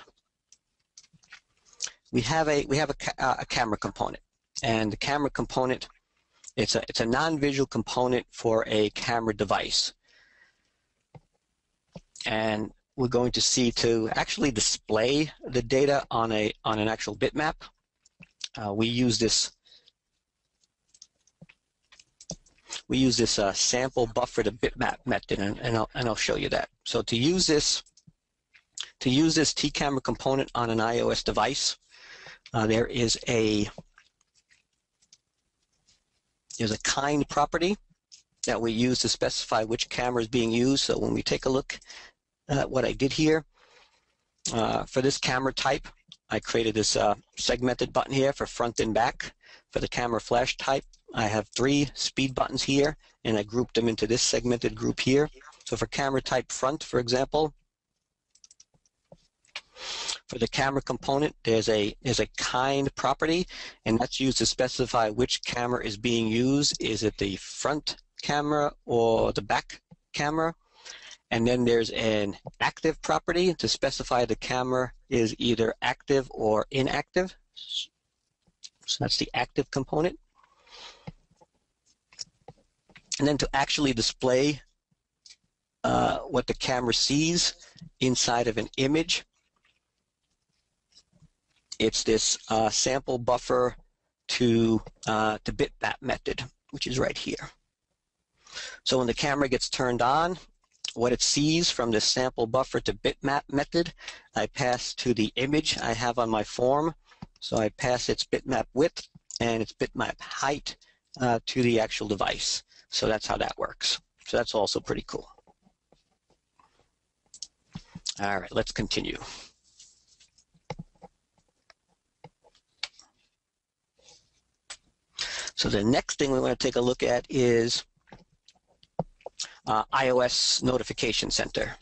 S1: We have a we have a, uh, a camera component, and the camera component it's a it's a non-visual component for a camera device, and we're going to see to actually display the data on a on an actual bitmap. Uh, we use this we use this uh, sample buffer to bitmap method, and, and, I'll, and I'll show you that. So to use this to use this T-camera component on an iOS device, uh, there is a there's a kind property that we use to specify which camera is being used. So when we take a look uh, what I did here. Uh, for this camera type, I created this uh, segmented button here for front and back. For the camera flash type, I have three speed buttons here, and I grouped them into this segmented group here. So for camera type front, for example, for the camera component, there's a there's a kind property, and that's used to specify which camera is being used. Is it the front camera or the back camera? And then there's an active property to specify the camera is either active or inactive. So that's the active component. And then to actually display uh, what the camera sees inside of an image, it's this uh, sample buffer to, uh, to bitmap method, which is right here. So when the camera gets turned on, what it sees from the sample buffer to bitmap method, I pass to the image I have on my form. So I pass its bitmap width and its bitmap height uh, to the actual device. So that's how that works. So that's also pretty cool. All right, let's continue. So the next thing we want to take a look at is uh, iOS Notification Center.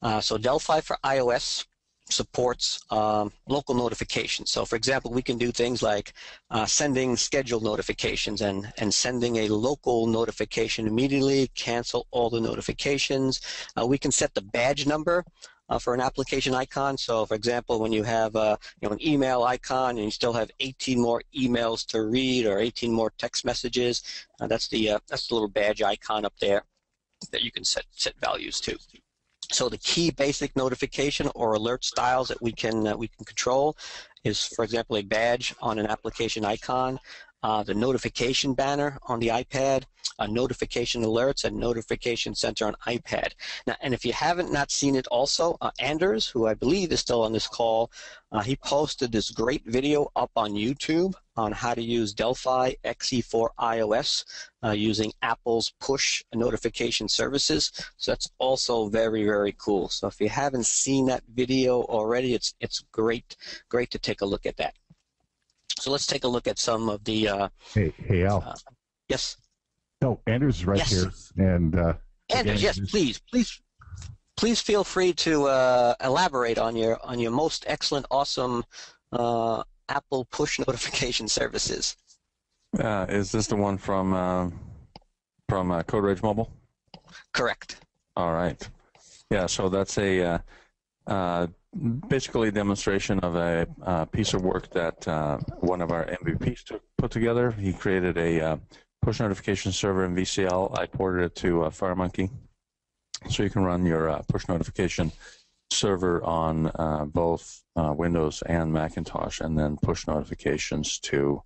S1: Uh, so Delphi for iOS supports um, local notifications. So for example, we can do things like uh, sending scheduled notifications and, and sending a local notification immediately, cancel all the notifications. Uh, we can set the badge number uh, for an application icon. So for example, when you have uh, you know, an email icon and you still have 18 more emails to read or 18 more text messages, uh, that's, the, uh, that's the little badge icon up there that you can set, set values to. So the key basic notification or alert styles that we can uh, we can control is, for example, a badge on an application icon, uh, the notification banner on the iPad, uh, notification alerts, and notification center on iPad. Now, and if you haven't not seen it also, uh, Anders, who I believe is still on this call, uh, he posted this great video up on YouTube on how to use Delphi XE4 iOS uh, using Apple's push notification services. So that's also very, very cool. So if you haven't seen that video already, it's it's great, great to take a look at that. So let's take a look at some of the. Uh,
S3: hey, hey, Al.
S1: Uh, yes.
S3: No, Anders is right
S1: yes.
S3: here, and uh,
S1: Anders, yes, please, please, please feel free to uh, elaborate on your on your most excellent, awesome uh, Apple push [LAUGHS] notification services.
S2: Uh, is this the one from uh, from uh, CodeRage Mobile?
S1: Correct.
S2: All right. Yeah. So that's a uh, basically a demonstration of a uh, piece of work that uh, one of our MVPs took, put together. He created a uh, push notification server in VCL. I ported it to uh, FireMonkey, so you can run your uh, push notification server on uh, both Windows and Macintosh, and then push notifications to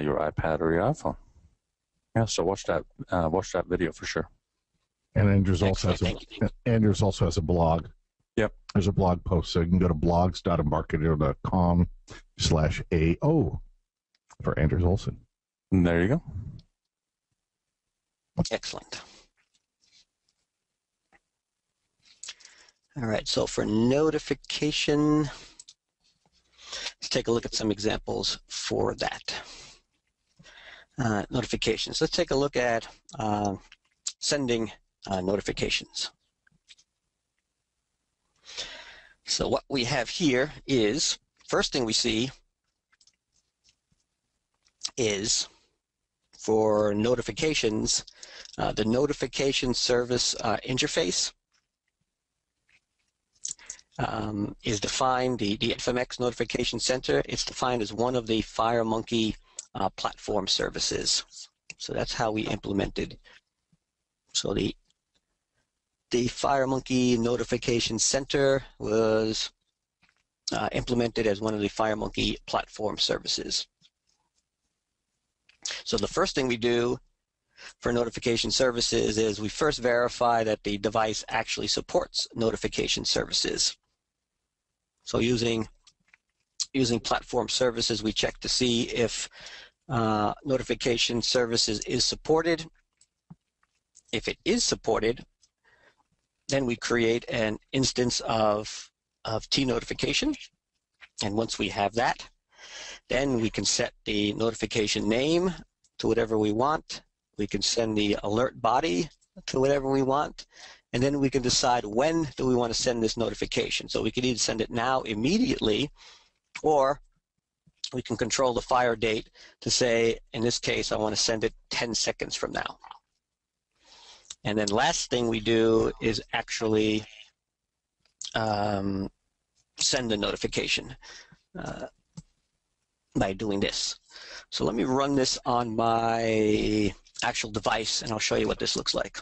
S2: your iPad or your iPhone. Yeah, so watch that watch that video for sure.
S3: And Anders also has a Anders also has a blog
S2: Yep.
S3: There's a blog post, so you can go to blogs.embarcadero.com slash AO for Anders Ohlsson.
S2: And there you go.
S1: Excellent. All right, so for notification, let's take a look at some examples for that. Uh, notifications. Let's take a look at uh, sending uh, notifications. So what we have here is, first thing we see is for notifications, uh, the notification service uh, interface um, is defined, the, the FMX Notification Center, it's defined as one of the FireMonkey uh, platform services. So that's how we implemented. So the the FireMonkey Notification Center was uh, implemented as one of the FireMonkey platform services. So the first thing we do for notification services is we first verify that the device actually supports notification services. So using using platform services, we check to see if uh, notification services is supported. If it is supported, then we create an instance of, of T-notification. And once we have that, then we can set the notification name to whatever we want. We can send the alert body to whatever we want. And then we can decide when do we want to send this notification. So we can either send it now immediately or we can control the fire date to say, in this case, I want to send it 10 seconds from now. And then last thing we do is actually um, send a notification uh, by doing this. So let me run this on my actual device and I'll show you what this looks like.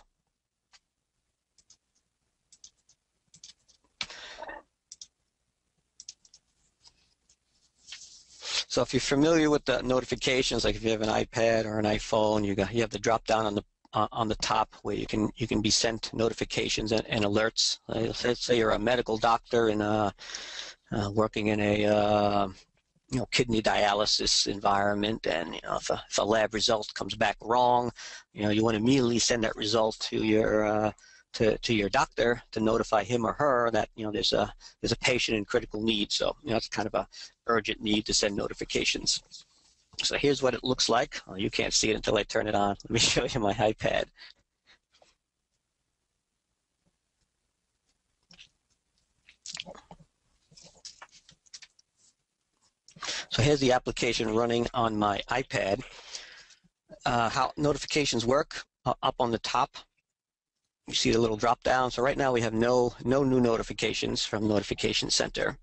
S1: So if you're familiar with the notifications, like if you have an iPad or an iPhone, you got you have the drop down on the uh, on the top where you can you can be sent notifications and, and alerts. Uh, let's say you're a medical doctor and uh, working in a uh, you know kidney dialysis environment, and you know if a, if a lab result comes back wrong, you know you want to immediately send that result to your uh, to, to your doctor to notify him or her that you know there's a there's a patient in critical need. So you know it's kind of a urgent need to send notifications. So here's what it looks like. Well, you can't see it until I turn it on. [LAUGHS] Let me show you my iPad. So here's the application running on my iPad. Uh, how notifications work uh, up on the top you see the little drop down. So right now we have no, no new notifications from Notification Center.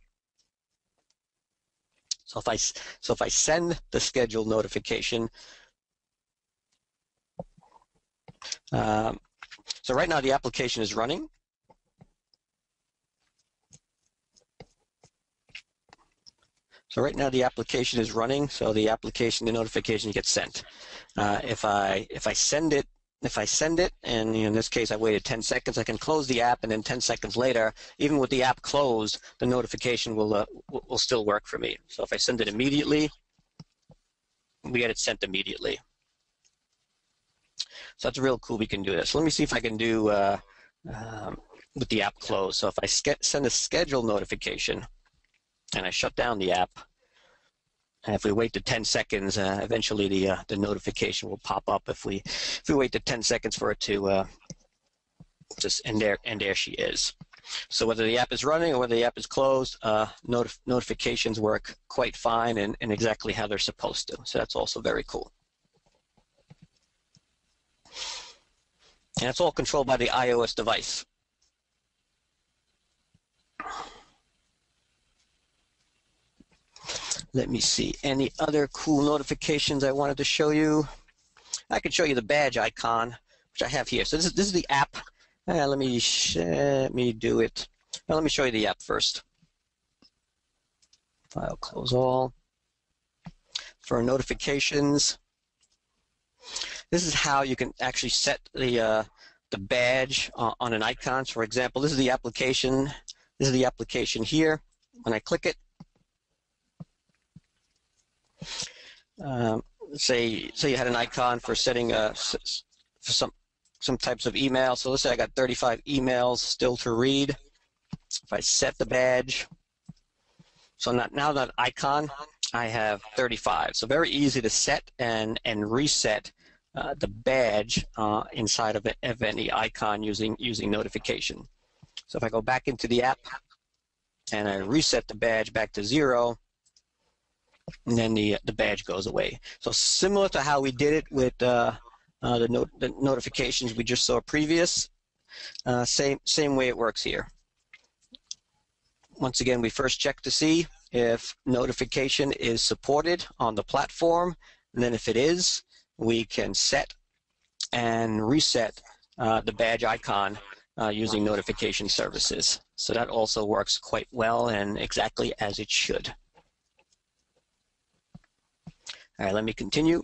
S1: So if I, so if I send the scheduled notification, um, so right now the application is running. So right now the application is running, so the application, the notification gets sent. Uh, if I if I send it if I send it, and in this case I waited 10 seconds, I can close the app, and then 10 seconds later, even with the app closed, the notification will uh, will still work for me. So if I send it immediately, we get it sent immediately. So that's real cool. We can do this. Let me see if I can do uh, um, with the app closed. So if I send a schedule notification, and I shut down the app, and if we wait to 10 seconds, uh, eventually the uh, the notification will pop up. If we if we wait to 10 seconds for it to uh, just and there and there she is. So whether the app is running or whether the app is closed, uh, notif notifications work quite fine and, and exactly how they're supposed to. So that's also very cool. And it's all controlled by the iOS device. Let me see. Any other cool notifications I wanted to show you? I could show you the badge icon, which I have here. So this is, this is the app. Uh, let me let me do it. Let me show you the app first. File close all. For notifications, this is how you can actually set the uh, the badge uh, on an icon. So for example, this is the application. This is the application here. When I click it, um, say say you had an icon for setting a, for some some types of email. So let's say I got 35 emails still to read. if I set the badge, so not, now that icon, I have 35. So very easy to set and, and reset uh, the badge uh, inside of, of any icon using, using notification. So if I go back into the app and I reset the badge back to zero, and then the, the badge goes away. So similar to how we did it with uh, uh, the, not the notifications we just saw previous, uh, same, same way it works here. Once again, we first check to see if notification is supported on the platform. And then if it is, we can set and reset uh, the badge icon uh, using notification services. So that also works quite well and exactly as it should. All right, let me continue.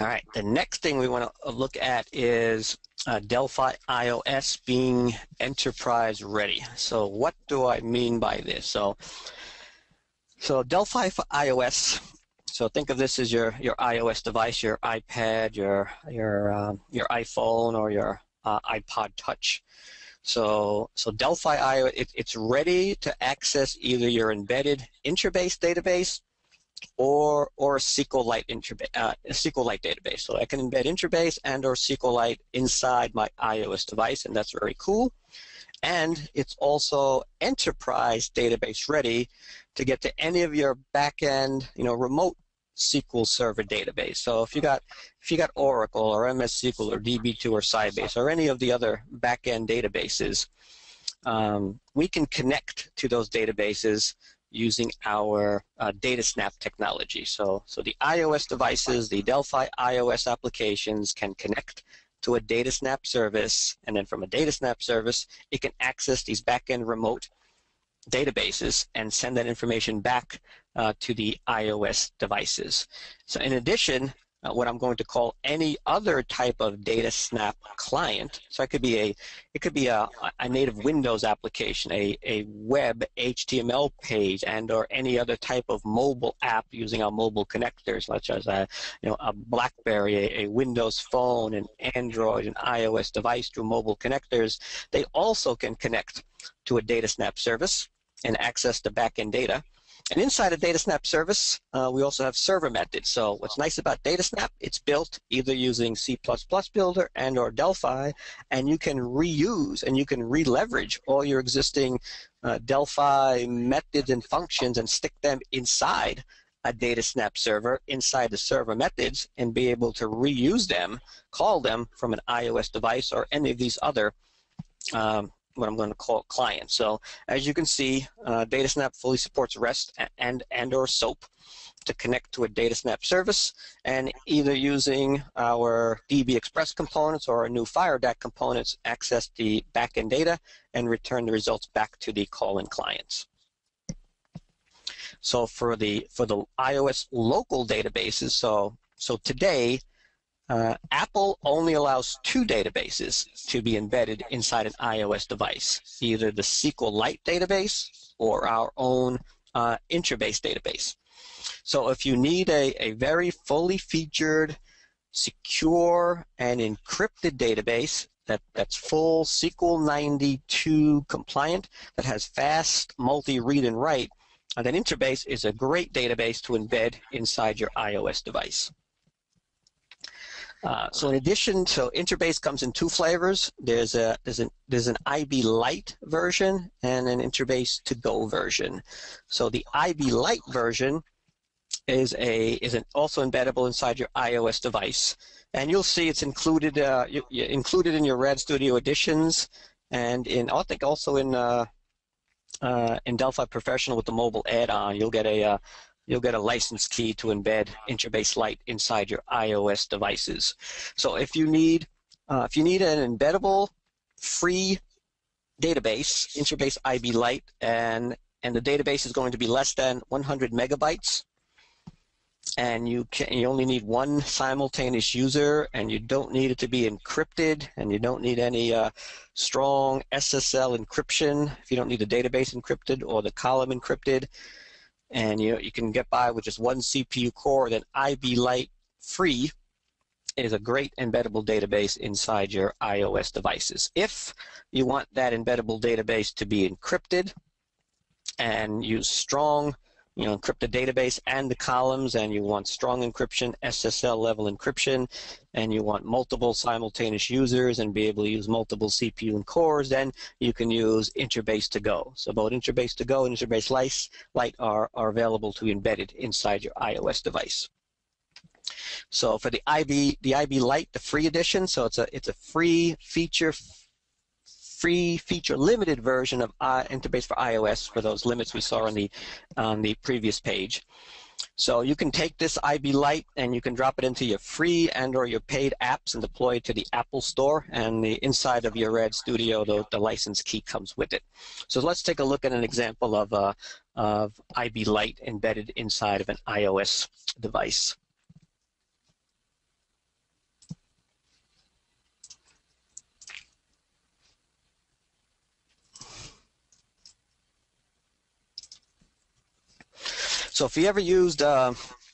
S1: All right, the next thing we want to look at is uh, Delphi iOS being enterprise ready. So what do I mean by this? So, so Delphi for iOS. So think of this as your your iOS device, your iPad, your your um, your iPhone, or your uh, iPod Touch. So so Delphi iOS, it, it's ready to access either your embedded Interbase database or or SQLite uh, SQLite database. So I can embed Interbase and or SQLite inside my iOS device, and that's very cool. And it's also enterprise database ready to get to any of your backend, you know, remote SQL Server database. So if you got if you got Oracle or MS SQL or DB2 or Sybase or any of the other backend databases, um, we can connect to those databases using our uh, DataSnap technology. So, so the iOS devices, the Delphi iOS applications can connect to a DataSnap service, and then from a DataSnap service, it can access these backend remote databases and send that information back uh, to the iOS devices. So in addition, uh, what I'm going to call any other type of DataSnap client. So it could be a it could be a, a native Windows application, a, a web HTML page, and or any other type of mobile app using our mobile connectors, such as a you know a BlackBerry, a, a Windows phone, an Android, an iOS device through mobile connectors. They also can connect to a DataSnap service and access the backend data. And inside a DataSnap service, uh, we also have server methods. So what's nice about DataSnap, it's built either using C++ Builder and or Delphi, and you can reuse and you can re-leverage all your existing uh, Delphi methods and functions and stick them inside a DataSnap server inside the server methods and be able to reuse them, call them from an iOS device or any of these other um, what I'm going to call client. So as you can see, uh, DataSnap fully supports REST and and or SOAP to connect to a DataSnap service, and either using our DB Express components or our new FireDAC components, access the backend data and return the results back to the call-in clients. So for the for the iOS local databases, so so today uh, Apple only allows two databases to be embedded inside an iOS device, either the SQLite database or our own uh, Interbase database. So if you need a, a very fully featured, secure, and encrypted database that, that's full SQL 92 compliant, that has fast multi-read and write, and then Interbase is a great database to embed inside your iOS device. Uh, so in addition, so Interbase comes in two flavors. There's a there's an there's an IB Lite version and an Interbase to go version. So the IB Lite version is a is an also embeddable inside your iOS device, and you'll see it's included uh, you, you included in your Rad Studio editions, and in I think also in uh, uh, in Delphi Professional with the mobile add-on, you'll get a uh, you'll get a license key to embed Interbase Lite inside your iOS devices. So if you need uh, if you need an embeddable free database, Interbase IB Lite, and and the database is going to be less than 100 megabytes, and you can you only need one simultaneous user, and you don't need it to be encrypted, and you don't need any uh, strong SSL encryption if you don't need the database encrypted or the column encrypted and you know, you can get by with just one CPU core, then IB Lite free is a great embeddable database inside your iOS devices. If you want that embeddable database to be encrypted and use strong you know, encrypt the database and the columns, and you want strong encryption, SSL level encryption, and you want multiple simultaneous users and be able to use multiple CPU and cores, then you can use Interbase to go. So both Interbase to go and Interbase Lite are, are available to be embedded inside your iOS device. So for the IB, the IB Lite, the free edition, so it's a it's a free feature free feature limited version of uh, Interbase for iOS for those limits we saw on the on the previous page. So you can take this IB Lite and you can drop it into your free and or your paid apps and deploy it to the Apple Store and the inside of your RAD Studio, the, the license key comes with it. So let's take a look at an example of, uh, of IB Lite embedded inside of an iOS device. So if you ever used, uh,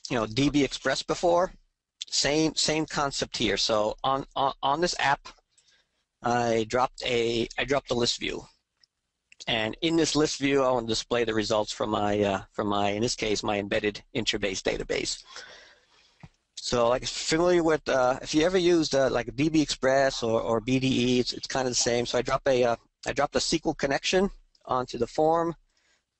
S1: you know, DB Express before, same same concept here. So on, on on this app, I dropped a I dropped a list view, and in this list view, I want to display the results from my uh, from my in this case my embedded Interbase database. So like familiar with uh, if you ever used uh, like DB Express or, or BDE, it's, it's kind of the same. So I drop a uh, I dropped a SQL connection onto the form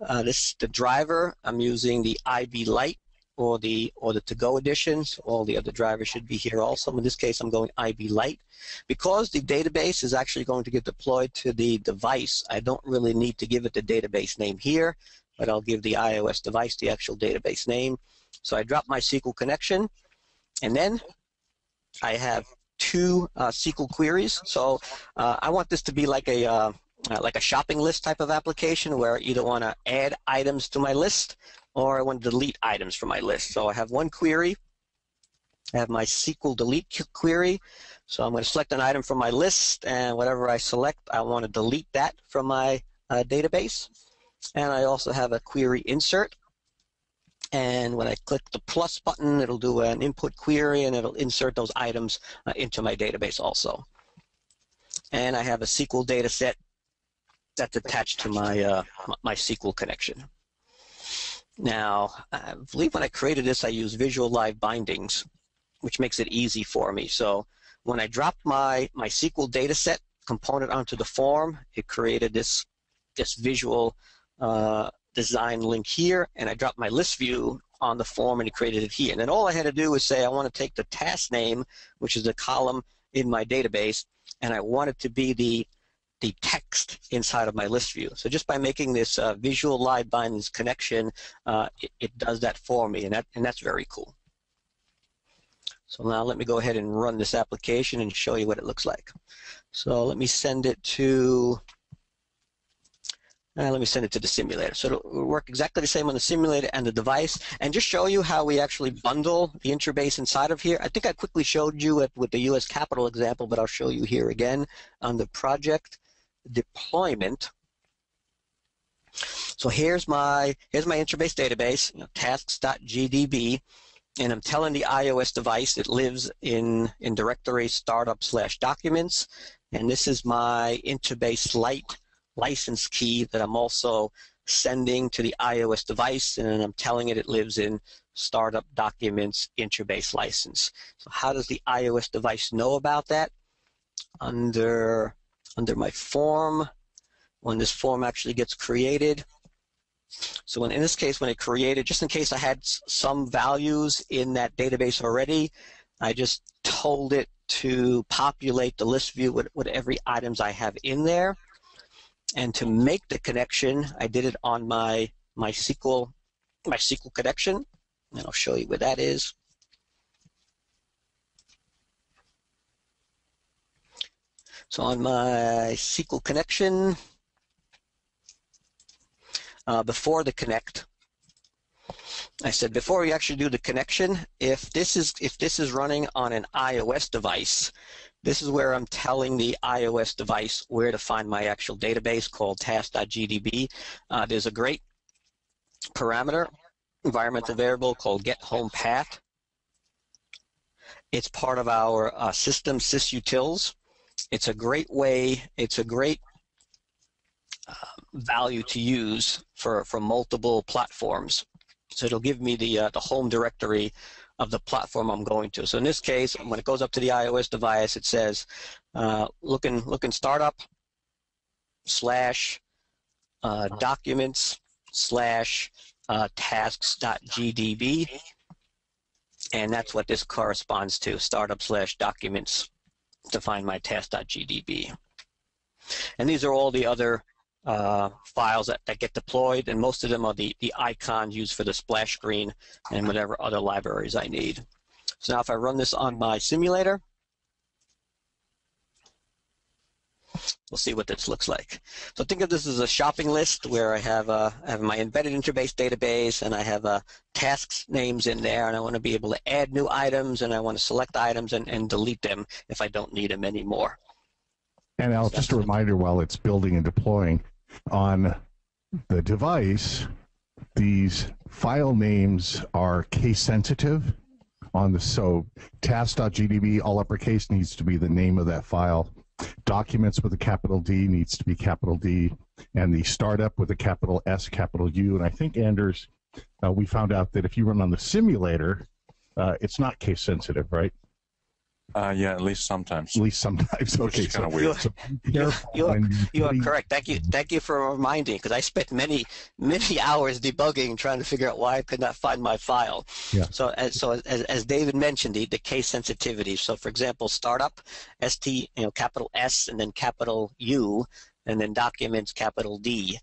S1: uh, this is the driver. I'm using the IB Lite or the or the to-go editions. All the other drivers should be here also. In this case, I'm going IB Lite Because the database is actually going to get deployed to the device, I don't really need to give it the database name here, but I'll give the iOS device the actual database name. So I drop my SQL connection, and then I have two uh, SQL queries. So uh, I want this to be like a uh, like a shopping list type of application where I either want to add items to my list or I want to delete items from my list. So I have one query. I have my SQL delete query. So I'm going to select an item from my list, and whatever I select, I want to delete that from my uh, database. And I also have a query insert. And when I click the plus button, it'll do an input query, and it'll insert those items uh, into my database also. And I have a SQL data set that's attached to my uh, my SQL connection. Now, I believe when I created this, I used Visual Live Bindings, which makes it easy for me. So when I dropped my my SQL dataset component onto the form, it created this this visual uh, design link here, and I dropped my list view on the form, and it created it here. And then all I had to do was say I want to take the task name, which is a column in my database, and I want it to be the the text inside of my list view. So just by making this uh, visual live bindings connection, uh, it, it, does that for me, and, that, and that's very cool. So now let me go ahead and run this application and show you what it looks like. So let me send it to, uh, let me send it to the simulator. So it'll work exactly the same on the simulator and the device, and just show you how we actually bundle the Interbase inside of here. I think I quickly showed you it with the U.S. Capitol example, but I'll show you here again on the project deployment. So here's my here's my Interbase database, you know, tasks.gdb, and I'm telling the iOS device it lives in in directory startup slash documents, and this is my Interbase Lite license key that I'm also sending to the iOS device, and I'm telling it it lives in startup documents Interbase license. So how does the iOS device know about that? Under under my form when this form actually gets created. So in, in this case, when it created, just in case I had some values in that database already, I just told it to populate the list view with, with every items I have in there. And to make the connection, I did it on my my SQL my SQL connection, and I'll show you where that is. So on my SQL connection, uh, before the connect, I said before we actually do the connection, if this is if this is running on an iOS device, this is where I'm telling the iOS device where to find my actual database called task.gdb. Uh, there's a great parameter, environmental variable called get home path It's part of our uh, system sysutils. It's a great way, it's a great uh, value to use for, for multiple platforms. So it'll give me the, uh, the home directory of the platform I'm going to. So in this case, when it goes up to the iOS device, it says uh, looking looking startup slash uh, documents slash uh, tasks.gdb, and that's what this corresponds to: startup slash documents to find my task.gdb. And these are all the other uh, files that, that get deployed, and most of them are the, the icons used for the splash screen and whatever other libraries I need. So now if I run this on my simulator, we'll see what this looks like. So think of this as a shopping list where I have, uh, I have my embedded interbase database and I have uh, tasks names in there and I want to be able to add new items and I want to select items and, and delete them if I don't need them anymore.
S3: And Al, just a reminder while it's building and deploying on the device, these file names are case sensitive on the so task.gdb all uppercase needs to be the name of that file documents with a capital D needs to be capital D, and the startup with a capital S, capital U. And I think, Anders, uh, we found out that if you run on the simulator, uh, it's not case sensitive, right?
S2: Uh, yeah, at least sometimes.
S3: At least sometimes.
S2: Which
S3: Okay,
S2: is kind of
S3: so,
S2: weird.
S3: so [LAUGHS]
S1: You, you, are,
S3: when you're
S1: you are correct. Thank you. Thank you for reminding because I spent many, many [LAUGHS] hours debugging trying to figure out why I could not find my file.
S3: Yeah.
S1: So, as, so as, as David mentioned, the, the case sensitivity. So, for example, startup, ST, you know, capital S and then capital U, and then documents, capital D.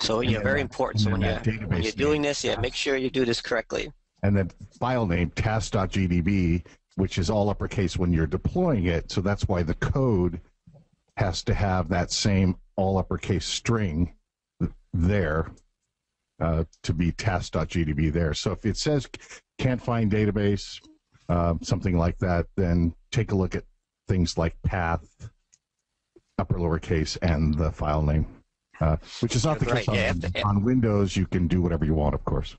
S1: So,
S3: And
S1: yeah, very
S3: that-
S1: important. So when you
S3: that
S1: when you're doing
S3: name.
S1: this, yeah, make sure you do this correctly.
S3: and then file name task.gdb, which is all uppercase when you're deploying it. So that's why the code has to have that same all uppercase string there uh, to be task.gdb there. So if it says can't find database, uh, something like that, then take a look at things like path, upper lowercase, and the file name. Uh, which is not the
S1: Right,
S3: case on,
S1: yeah, if- if-
S3: on Windows. You can do whatever you want, of course.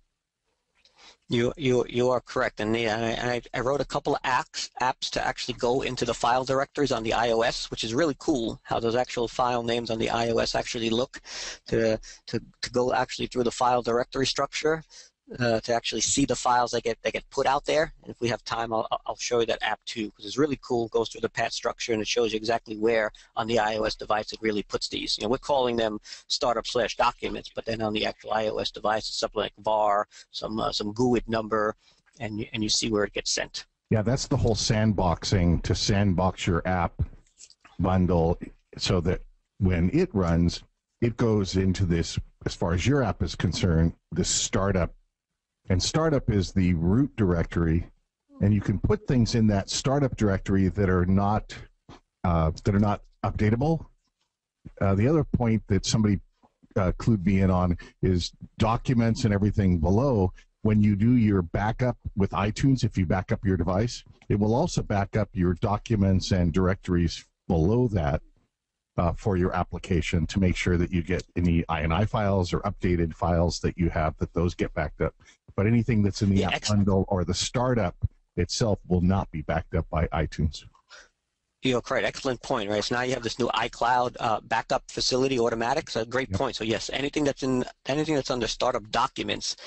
S1: You you you are correct, and I, I I wrote a couple of apps apps to actually go into the file directories on the iOS, which is really cool. How those actual file names on the iOS actually look, to to to go actually through the file directory structure, uh, to actually see the files that get that get put out there. And if we have time, I'll I'll show you that app too, because it's really cool. It goes through the path structure and it shows you exactly where on the iOS device it really puts these. You know, we're calling them startup slash documents, but then on the actual iOS device, it's something like var, some uh, some GUID number, and you, and you see where it gets sent.
S3: Yeah, that's the whole sandboxing to sandbox your app bundle so that when it runs, it goes into this, as far as your app is concerned, this startup. And startup is the root directory, and you can put things in that startup directory that are not uh, that are not updatable. Uh, the other point that somebody uh, clued me in on is documents and everything below when you do your backup with iTunes, if you back up your device, it will also back up your documents and directories below that uh, for your application to make sure that you get any INI files or updated files that you have, that those get backed up. But anything that's in the
S1: Yeah,
S3: app
S1: excellent.
S3: bundle or the startup itself will not be backed up by iTunes.
S1: You're correct. Excellent point, right? So now you have this new iCloud uh, backup facility automatic. So great
S3: Yep.
S1: point. So yes, anything that's in anything that's under startup documents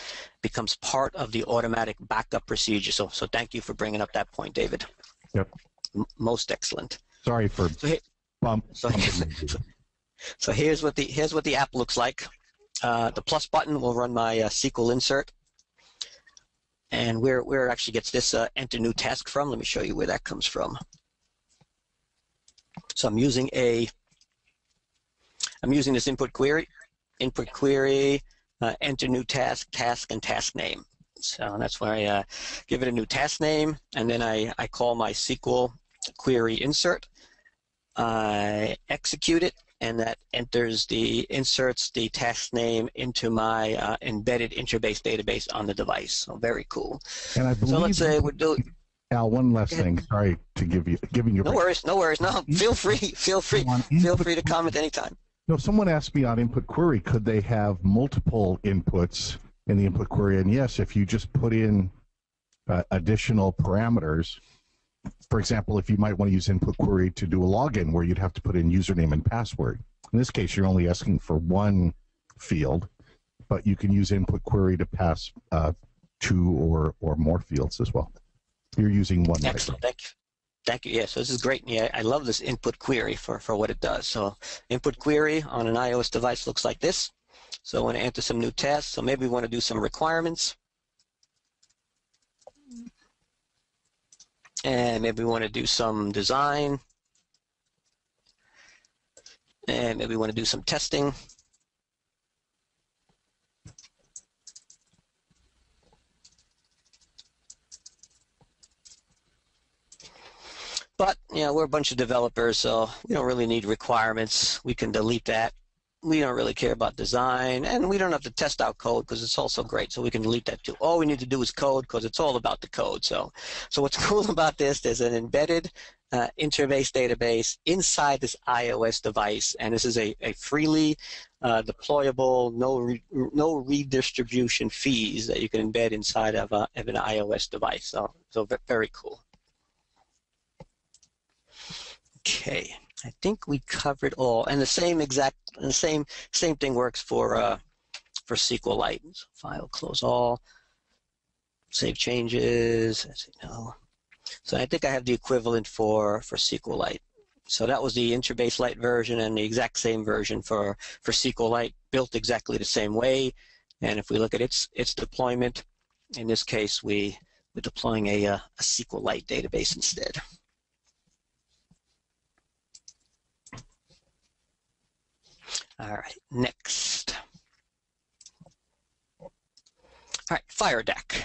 S1: becomes part of the automatic backup procedure. So so thank you for bringing up that point, David.
S3: Yep.
S1: M- most excellent.
S3: Sorry for
S1: So here,
S3: bump.
S1: so,
S3: bumping [LAUGHS]
S1: so here's what the here's what the app looks like. Uh, the plus button will run my uh, SQL insert, and where where it actually gets this uh, enter new task from. Let me show you where that comes from. So I'm using a I'm using this input query, input query, uh, enter new task, task, and task name. So that's where I uh, give it a new task name, and then I, I call my SQL query insert. I execute it, and that enters the inserts the task name into my uh, embedded interbase database on the device. So very cool.
S3: And I
S1: So let's say we're doing.
S3: Al, one last thing. Sorry to give you giving you.
S1: No
S3: break.
S1: worries, no worries. No, feel free, feel free, feel free to comment anytime.
S3: No, someone asked me on input query, could they have multiple inputs in the input query? And yes, if you just put in uh, additional parameters. For example, if you might want to use input query to do a login where you'd have to put in username and password. In this case, you're only asking for one field, but you can use input query to pass uh, two or, or more fields as well. You're using one.
S1: Excellent. Thank you. Thank you. Yeah, so this is great. Yeah, I love this input query for, for what it does. So input query on an iOS device looks like this. So I want to enter some new tasks. So maybe we want to do some requirements. And maybe we want to do some design. And maybe we want to do some testing. But, you know, we're a bunch of developers, so we don't really need requirements. We can delete that. We don't really care about design, and we don't have to test out code because it's also great, so we can delete that too. All we need to do is code because it's all about the code. So, so what's [LAUGHS] cool about this, there's an embedded uh, interbase database inside this iOS device, and this is a, a freely uh, deployable, no re, no redistribution fees that you can embed inside of, a, of an iOS device. So, so very cool. Okay, I think we covered all, and the same exact, the same same thing works for uh, for SQLite. So file close all, save changes. I say no. So I think I have the equivalent for for SQLite. So that was the Interbase Lite version, and the exact same version for for SQLite, built exactly the same way. And if we look at its its deployment, in this case, we we're deploying a, uh, a SQLite database instead. All right, next. All right, FireDAC.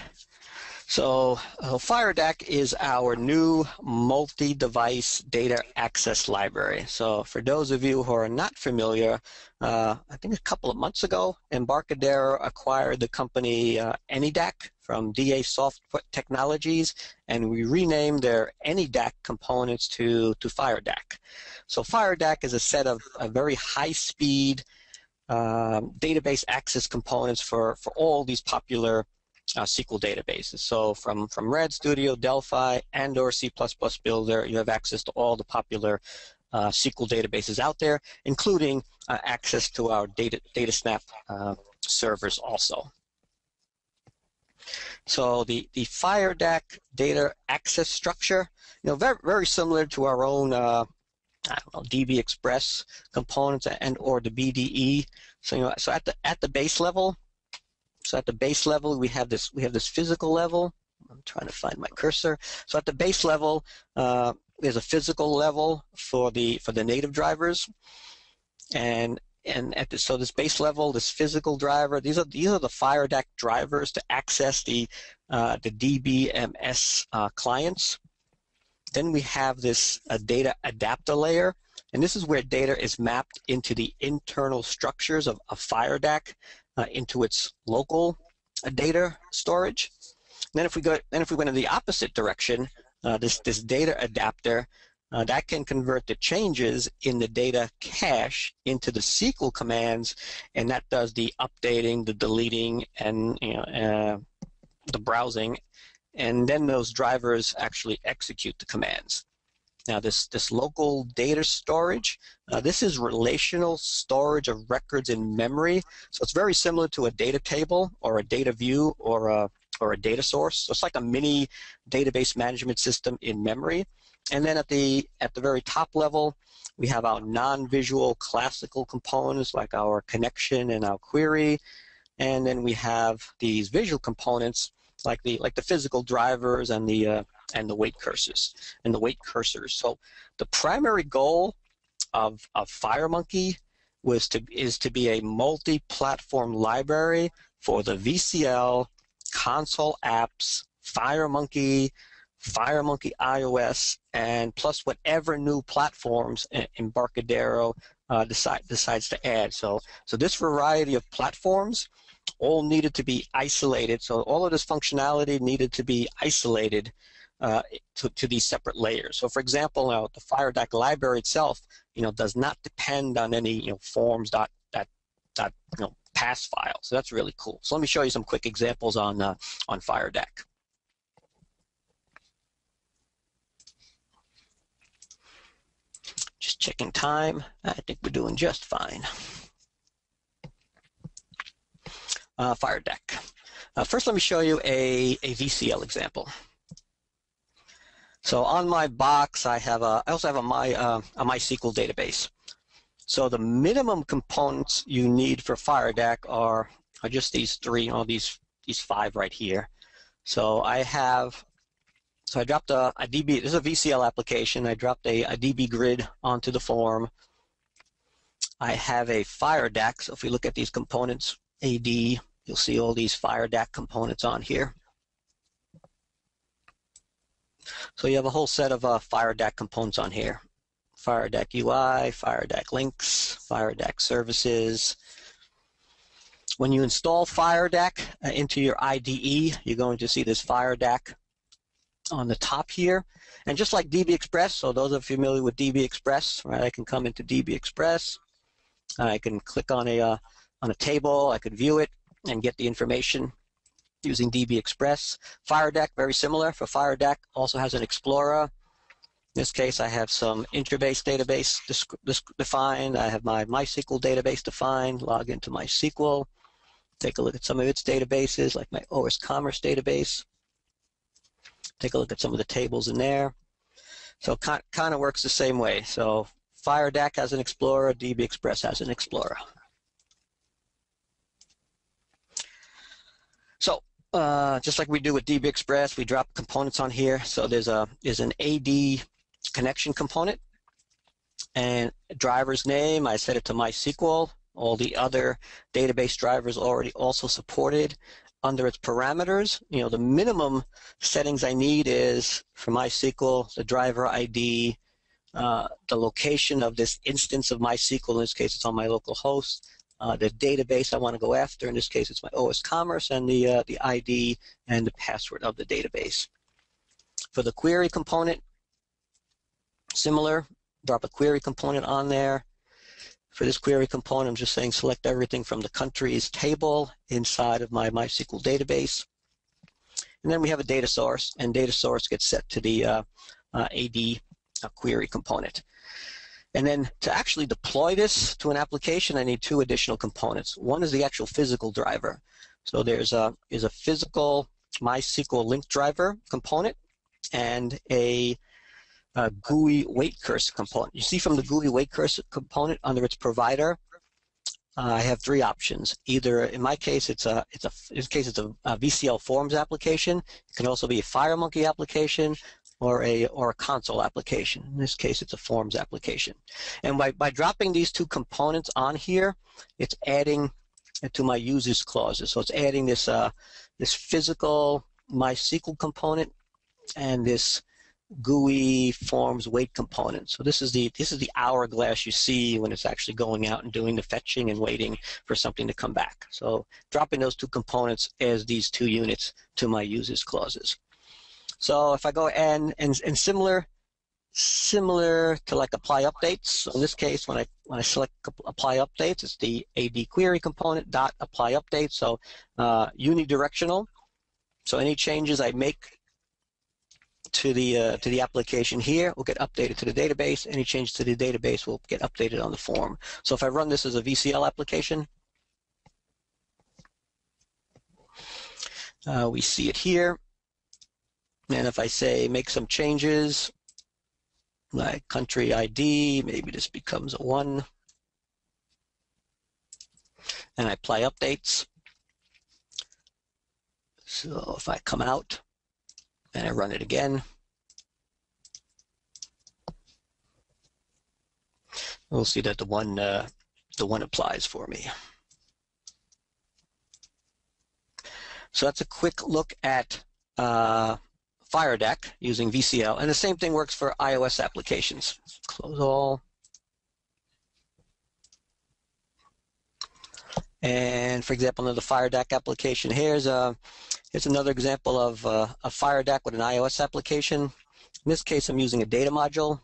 S1: So uh, FireDAC is our new multi-device data access library. So for those of you who are not familiar, uh, I think a couple of months ago, Embarcadero acquired the company uh, AnyDAC from DA Software Technologies, and we renamed their AnyDAC components to, to FireDAC. So FireDAC is a set of a very high-speed um, database access components for, for all these popular uh, SQL databases. So from, from RAD Studio, Delphi, and or C++ Builder, you have access to all the popular uh, SQL databases out there, including uh, access to our data, DataSnap uh, servers also. So the, the FireDAC data access structure, you know, very, very similar to our own uh, know, DB Express components and or the BDE. So you know, so at the at the base level, so at the base level, we have this we have this physical level. I'm trying to find my cursor. So at the base level, uh, there's a physical level for the for the native drivers, and and at this, so this base level, this physical driver, these are these are the FireDAC drivers to access the uh, the DBMS uh, clients. Then we have this uh, data adapter layer, and this is where data is mapped into the internal structures of, of FireDAC uh, into its local uh, data storage. And then if we go, then if we went in the opposite direction, uh, this this data adapter uh, that can convert the changes in the data cache into the SQL commands, and that does the updating, the deleting, and you know, uh, the browsing, and then those drivers actually execute the commands. Now this, this local data storage, uh, this is relational storage of records in memory. So it's very similar to a data table or a data view or a, or a data source. So it's like a mini database management system in memory. And then at the, at the very top level, we have our non-visual classical components like our connection and our query. And then we have these visual components like the like the physical drivers and the uh, and the wait cursors and the wait cursors. So the primary goal of of FireMonkey was to is to be a multi-platform library for the VCL console apps, FireMonkey, FireMonkey iOS, and plus whatever new platforms Embarcadero uh, decide, decides to add. So, so this variety of platforms all needed to be isolated. So all of this functionality needed to be isolated uh, to, to, these separate layers. So for example, you know, the FireDAC library itself, you know, does not depend on any, you know, forms dot, dot, you know, pass file. So that's really cool. So let me show you some quick examples on, uh, on FireDAC. Just checking time. I think we're doing just fine. Uh, FireDAC. Uh, first, let me show you a, a VCL example. So on my box, I have a, I also have a, my, uh, a MySQL database. So the minimum components you need for FireDAC are, are just these three, know, these, these five right here. So I have, so I dropped a, a DB, this is a VCL application. I dropped a, a DB grid onto the form. I have a FireDAC. So if we look at these components, AD, you'll see all these FireDAC components on here. So you have a whole set of uh, FireDAC components on here. FireDAC UI, FireDAC links, FireDAC services. When you install FireDAC uh, into your IDE, you're going to see this FireDAC on the top here. And just like DB Express, so those are familiar with DB Express, right? I can come into DB Express. I can click on a uh, on a table. I could view it and get the information using DB Express. FireDAC, very similar. For FireDAC, also has an Explorer. In this case, I have some interbase database defined. I have my MySQL database defined. Log into MySQL. Take a look at some of its databases, like my osCommerce database. Take a look at some of the tables in there. So kind of works the same way. So FireDAC has an Explorer, DB Express has an Explorer. So uh, just like we do with DB Express, we drop components on here. So there's a there's an AD connection component and driver's name. I set it to MySQL. All the other database drivers already also supported under its parameters. You know, the minimum settings I need is for MySQL, the driver ID, uh, the location of this instance of MySQL. In this case, it's on my local host uh, the database I want to go after. In this case, it's my osCommerce and the, uh, the ID and the password of the database. For the query component, similar, drop a query component on there. For this query component, I'm just saying select everything from the countries table inside of my MySQL database. And then we have a data source, and data source gets set to the uh, uh, AD uh, query component. And then to actually deploy this to an application, I need two additional components. One is the actual physical driver. So there's a is a physical MySQL link driver component and a, a GUI wait cursor component. You see from the GUI wait cursor component under its provider, uh, I have three options. Either in my case, it's a it's a in this case it's a, a VCL Forms application. It can also be a FireMonkey application, or a or a console application. In this case, it's a forms application. And by, by dropping these two components on here, it's adding to my uses clauses. So it's adding this uh, this physical MySQL component and this GUI forms wait component. So this is the this is the hourglass you see when it's actually going out and doing the fetching and waiting for something to come back. So dropping those two components as these two units to my uses clauses. So if I go and, and, and similar, similar to like apply updates. So in this case, when I when I select apply updates, it's the AD query component dot apply update. So uh, unidirectional. So any changes I make to the uh, to the application here will get updated to the database. Any changes to the database will get updated on the form. So if I run this as a VCL application, uh, we see it here. And if I say make some changes, like country ID, maybe this becomes a 1. And I apply updates. So if I come out and I run it again, we'll see that the one uh, the one applies for me. So that's a quick look at uh, FireDAC using VCL, and the same thing works for iOS applications. Close all. And for example, another FireDAC application. Here's a here's another example of uh, a FireDAC with an iOS application. In this case, I'm using a data module.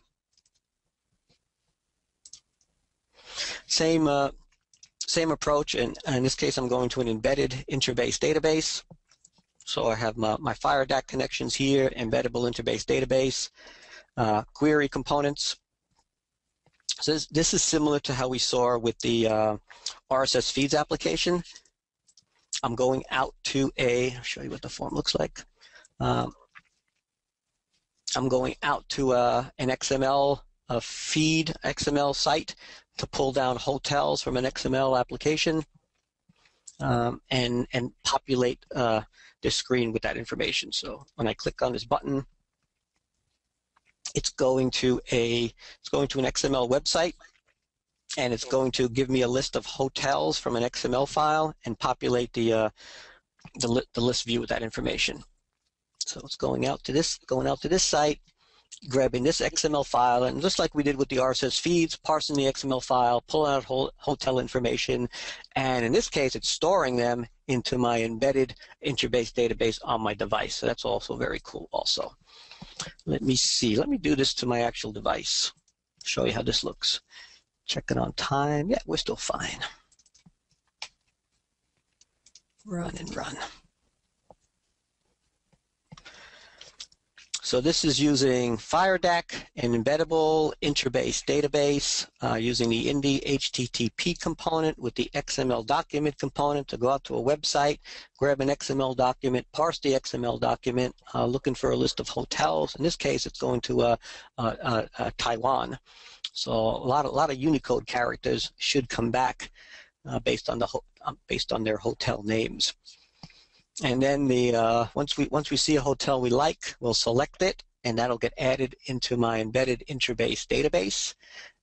S1: Same uh, same approach, and in this case, I'm going to an embedded interbase database. So I have my, my FireDAC connections here, embeddable interbase database, uh, query components. So this, this is similar to how we saw with the uh, RSS feeds application. I'm going out to a, I'll show you what the form looks like. Um, I'm going out to a, an XML a feed XML site to pull down hotels from an XML application um, and, and populate uh, this screen with that information. So when I click on this button, it's going to a it's going to an XML website and it's going to give me a list of hotels from an XML file and populate the uh, the, li the list view with that information. So it's going out to this going out to this site, grabbing this XML file, and just like we did with the RSS feeds, parsing the XML file, pulling out ho hotel information, and in this case, it's storing them into my embedded Interbase database on my device. So that's also very cool. Also, let me see. Let me do this to my actual device. Show you how this looks. Check it on time. Yeah, we're still fine. Run and run. So this is using FireDAC, an embeddable Interbase database, uh, using the Indy HTTP component with the XML document component to go out to a website, grab an XML document, parse the XML document, uh, looking for a list of hotels. In this case, it's going to uh, uh, uh Taiwan. So a lot, of, a lot of Unicode characters should come back uh, based on the based on their hotel names. And then the uh, once we once we see a hotel we like, we'll select it, and that'll get added into my embedded Interbase database.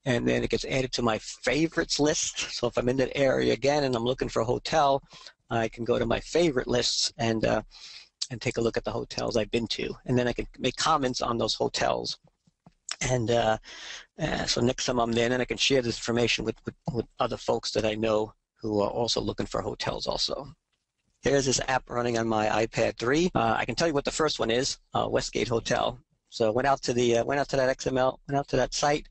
S1: And then it gets added to my favorites list. So if I'm in that area again and I'm looking for a hotel, I can go to my favorite lists and uh, and take a look at the hotels I've been to, and then I can make comments on those hotels. And uh, uh, so next time I'm there, then I can share this information with, with, with other folks that I know who are also looking for hotels also. Here's this app running on my iPad 3. Uh, I can tell you what the first one is, uh, Westgate Hotel. So went out to the uh, went out to that XML, went out to that site,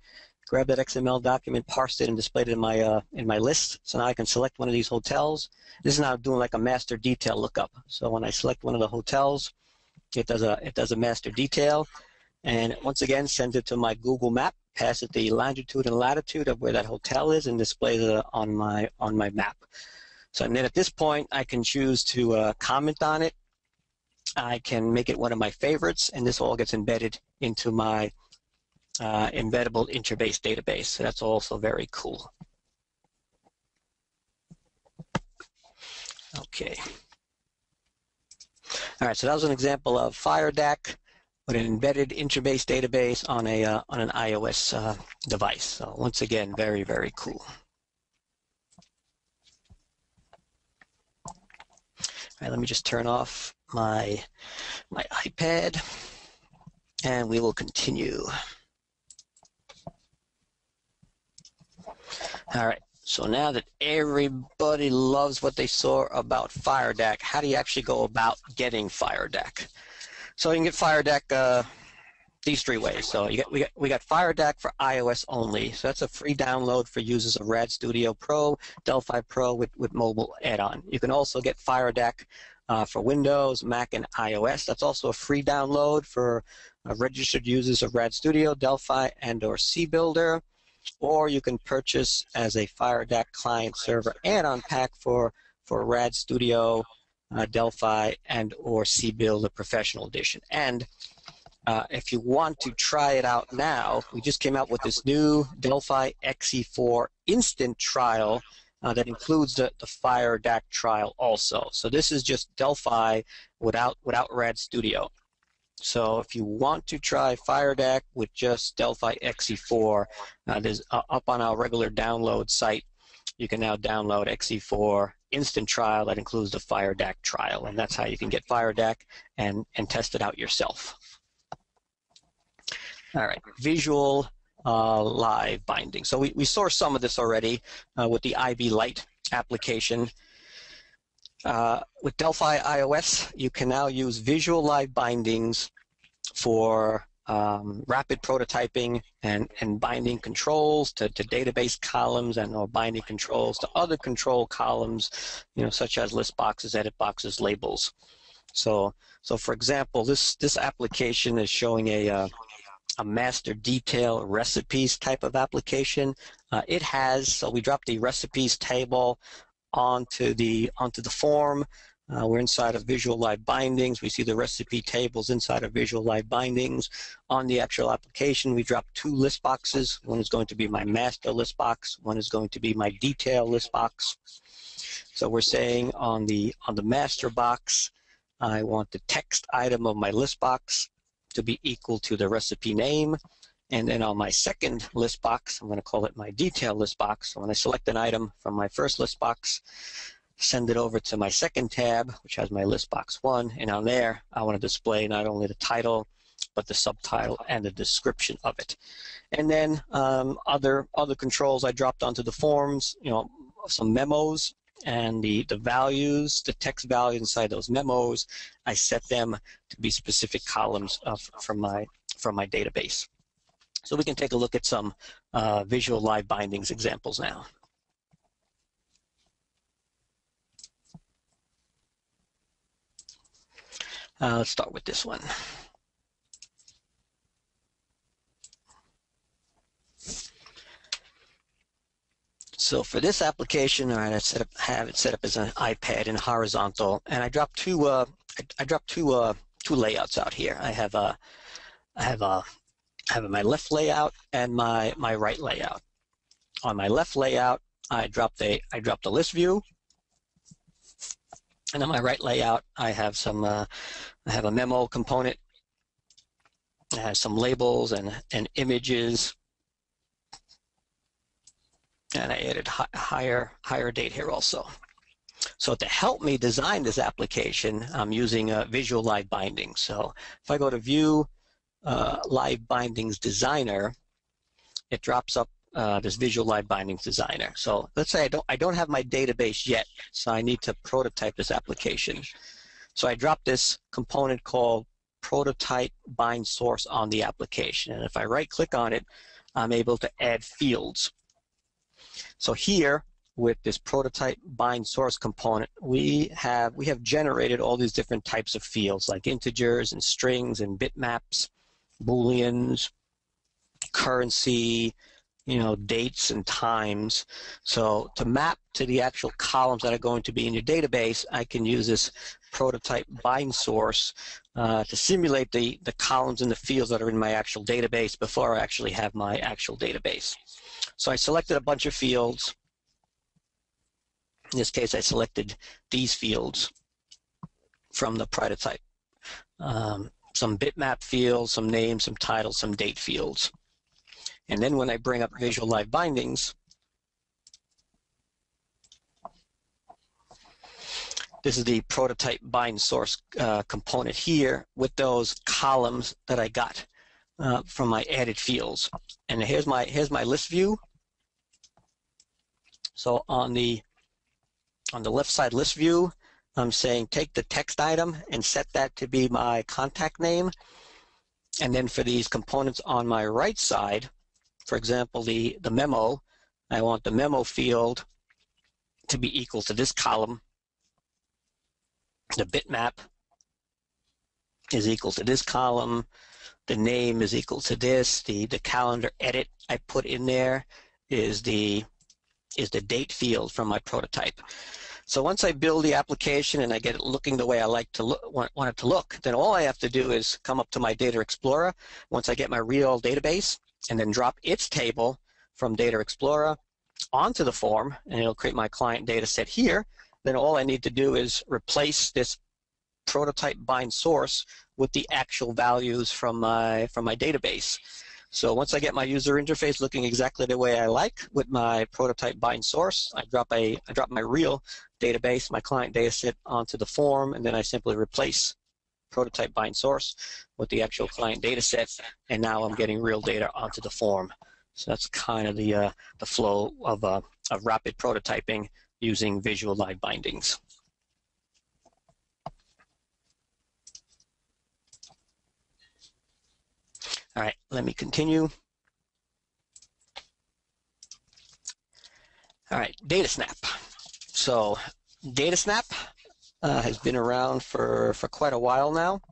S1: grabbed that XML document, parsed it, and displayed it in my uh, in my list. So now I can select one of these hotels. This is now doing like a master detail lookup. So when I select one of the hotels, it does a it does a master detail, and once again sends it to my Google Map, pass it the longitude and latitude of where that hotel is, and displays it on my on my map. So and then at this point, I can choose to uh, comment on it. I can make it one of my favorites, and this all gets embedded into my uh, embeddable Interbase database. So that's also very cool. Okay. All right, so that was an example of FireDAC with an embedded Interbase database on a uh, on an iOS uh, device. So once again, very very cool. Right, let me just turn off my, my iPad and we will continue. All right, so now that everybody loves what they saw about FireDAC, how do you actually go about getting FireDAC? So you can get FireDAC uh, these three ways. So you get, we, got, we got FireDAC for iOS only. So that's a free download for users of RAD Studio Pro, Delphi Pro with, with mobile add-on. You can also get FireDAC uh, for Windows, Mac, and iOS. That's also a free download for uh, registered users of RAD Studio, Delphi, and or C++Builder. Or you can purchase as a FireDAC client server add-on pack for, for RAD Studio, uh, Delphi, and or C++Builder Professional Edition. And uh, if you want to try it out now, we just came out with this new Delphi XE4 instant trial uh, that includes the, the FireDAC trial also. So this is just Delphi without, without RAD Studio. So if you want to try FireDAC with just Delphi XE4, uh, there's uh, up on our regular download site, you can now download XE4 instant trial that includes the FireDAC trial, and that's how you can get FireDAC and, and test it out yourself. All right, visual uh, live binding. So we, we saw some of this already uh, with the IB Lite application. Uh, with Delphi iOS, you can now use visual live bindings for um, rapid prototyping and, and binding controls to, to database columns and or binding controls to other control columns, you know, such as list boxes, edit boxes, labels. So, so for example, this this application is showing a uh, a master detail recipes type of application. Uh, it has, so we drop the recipes table onto the onto the form. Uh, we're inside of Visual Live Bindings. We see the recipe tables inside of Visual Live Bindings. On the actual application, we drop two list boxes. One is going to be my master list box. One is going to be my detail list box. So we're saying on the on the master box, I want the text item of my list box to be equal to the recipe name. And then on my second list box, I'm going to call it my detail list box. So when I select an item from my first list box, send it over to my second tab, which has my list box one. And on there, I want to display not only the title, but the subtitle and the description of it. And then um, other other controls I dropped onto the forms, you know, some memos and the, the values, the text values inside those memos, I set them to be specific columns of, from my from my database. So we can take a look at some uh, visual live bindings examples now. Uh, let's start with this one. So for this application, I set up, have it set up as an iPad in horizontal, and I dropped two. Uh, I, I dropped two uh, two layouts out here. I have a, I have a, I have my left layout and my my right layout. On my left layout, I dropped a I dropped a list view, and on my right layout, I have some uh, I have a memo component. It has some labels and and images and I added hi higher higher date here also. So to help me design this application, I'm using a Visual Live Binding. So if I go to View uh, Live Bindings Designer, it drops up uh, this Visual Live Bindings Designer. So let's say I don't I don't have my database yet, so I need to prototype this application. So I drop this component called prototype bind source on the application, and if I right click on it, I'm able to add fields. So here, with this prototype bind source component, we have we have generated all these different types of fields like integers and strings and bitmaps, booleans, currency, you know, dates and times. So to map to the actual columns that are going to be in your database, I can use this prototype bind source uh, to simulate the, the columns and the fields that are in my actual database before I actually have my actual database. So I selected a bunch of fields. In this case, I selected these fields from the prototype. Um, some bitmap fields, some names, some titles, some date fields. And then when I bring up Visual Live Bindings, this is the prototype bind source uh, component here with those columns that I got uh, from my added fields. And here's my here's my list view. So on the on the left side list view, I'm saying take the text item and set that to be my contact name. And then for these components on my right side, for example, the, the memo, I want the memo field to be equal to this column. The bitmap is equal to this column. The name is equal to this. The, the calendar edit I put in there is the is the date field from my prototype. So once I build the application and I get it looking the way I like to look, want, want it to look, then all I have to do is come up to my Data Explorer once I get my real database and then drop its table from Data Explorer onto the form and it'll create my client data set here. Then all I need to do is replace this prototype bind source with the actual values from my from my database. So once I get my user interface looking exactly the way I like with my prototype bind source, I drop a I drop my real database, my client data set onto the form, and then I simply replace prototype bind source with the actual client data set, and now I'm getting real data onto the form. So that's kind of the uh, the flow of uh, of rapid prototyping using visual live bindings. All right, let me continue. All right, DataSnap. So DataSnap uh, has been around for, for quite a while now.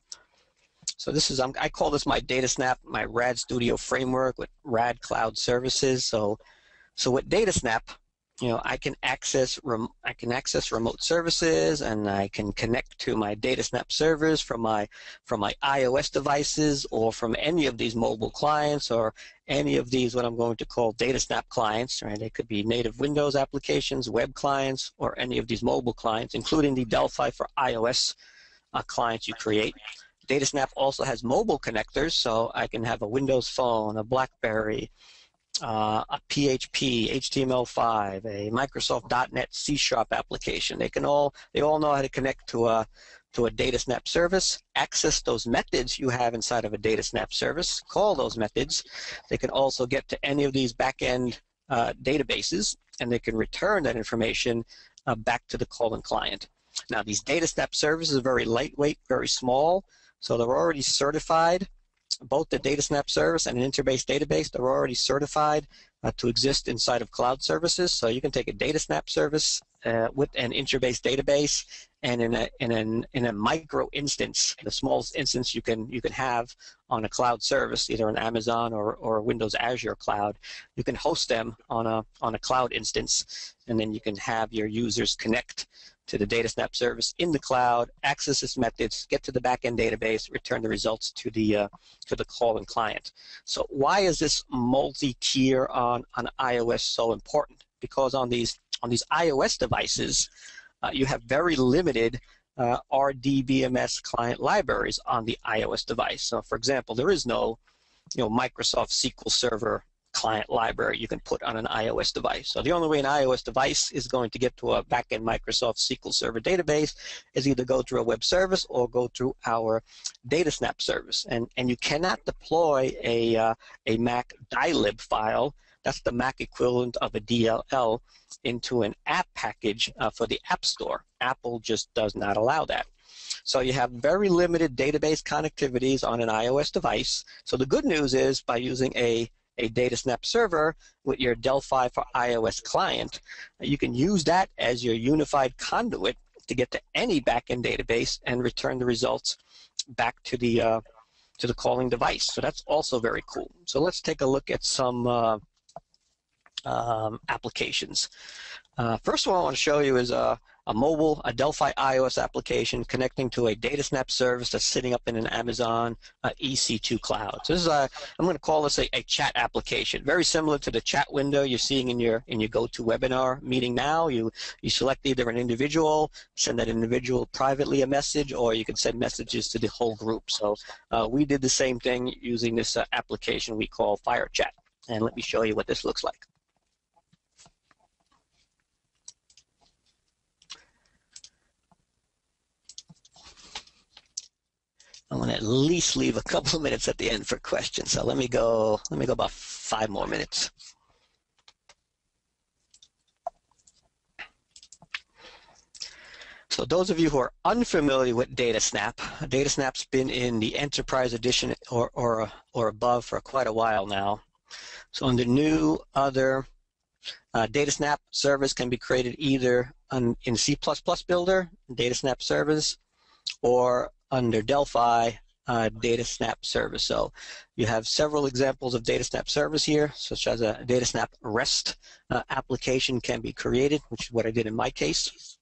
S1: So this is, I call this my DataSnap, my RAD Studio framework with RAD Cloud Services. So, so with DataSnap, you know, I can access rem- I can access remote services and I can connect to my DataSnap servers from my from my iOS devices or from any of these mobile clients or any of these what I'm going to call DataSnap clients. Right? They could be native Windows applications, web clients, or any of these mobile clients, including the Delphi for iOS uh, clients you create. DataSnap also has mobile connectors, so I can have a Windows phone, a BlackBerry, uh, a PHP, HTML5, a Microsoft .NET C Sharp application. They can all they all know how to connect to a to a DataSnap service, access those methods you have inside of a DataSnap service, call those methods. They can also get to any of these backend uh, databases, and they can return that information uh, back to the calling client. Now, these DataSnap services are very lightweight, very small, so they're already certified both the DataSnap service and an Interbase database, they're already certified uh, to exist inside of cloud services. So you can take a DataSnap service uh, with an Interbase database, and in a in an in a micro instance, the smallest instance you can you can have on a cloud service, either an Amazon or or Windows Azure cloud, you can host them on a on a cloud instance, and then you can have your users connect to the DataSnap service in the cloud, access its methods, get to the backend database, return the results to the uh, to the calling client. So why is this multi-tier on on iOS so important? Because on these on these iOS devices, uh, you have very limited uh, RDBMS client libraries on the iOS device. So, for example, there is no, you know, Microsoft SQL Server client library you can put on an iOS device. So the only way an iOS device is going to get to a backend Microsoft SQL Server database is either go through a web service or go through our DataSnap service. And and you cannot deploy a uh, a Mac dylib file. That's the Mac equivalent of a DLL into an app package uh, for the App Store. Apple just does not allow that. So you have very limited database connectivities on an iOS device. So the good news is by using a a DataSnap server with your Delphi for iOS client, you can use that as your unified conduit to get to any backend database and return the results back to the uh, to the calling device. So that's also very cool. So let's take a look at some uh, um, applications. Uh, first one I want to show you is a, a mobile, a Delphi iOS application connecting to a DataSnap service that's sitting up in an Amazon uh, EC2 cloud. So this is a, I'm going to call this a, a, chat application, very similar to the chat window you're seeing in your in your GoToWebinar meeting now. You you select either an individual, send that individual privately a message, or you can send messages to the whole group. So uh, we did the same thing using this uh, application we call FireChat. And let me show you what this looks like. I want to at least leave a couple of minutes at the end for questions. So let me go. Let me go about five more minutes. So those of you who are unfamiliar with DataSnap, DataSnap's been in the Enterprise Edition or or or above for quite a while now. So under New, Other, uh, DataSnap service can be created either on, in C++ Builder, DataSnap service, or under Delphi uh, DataSnap service. So you have several examples of DataSnap service here, such as a DataSnap REST uh, application can be created, which is what I did in my case.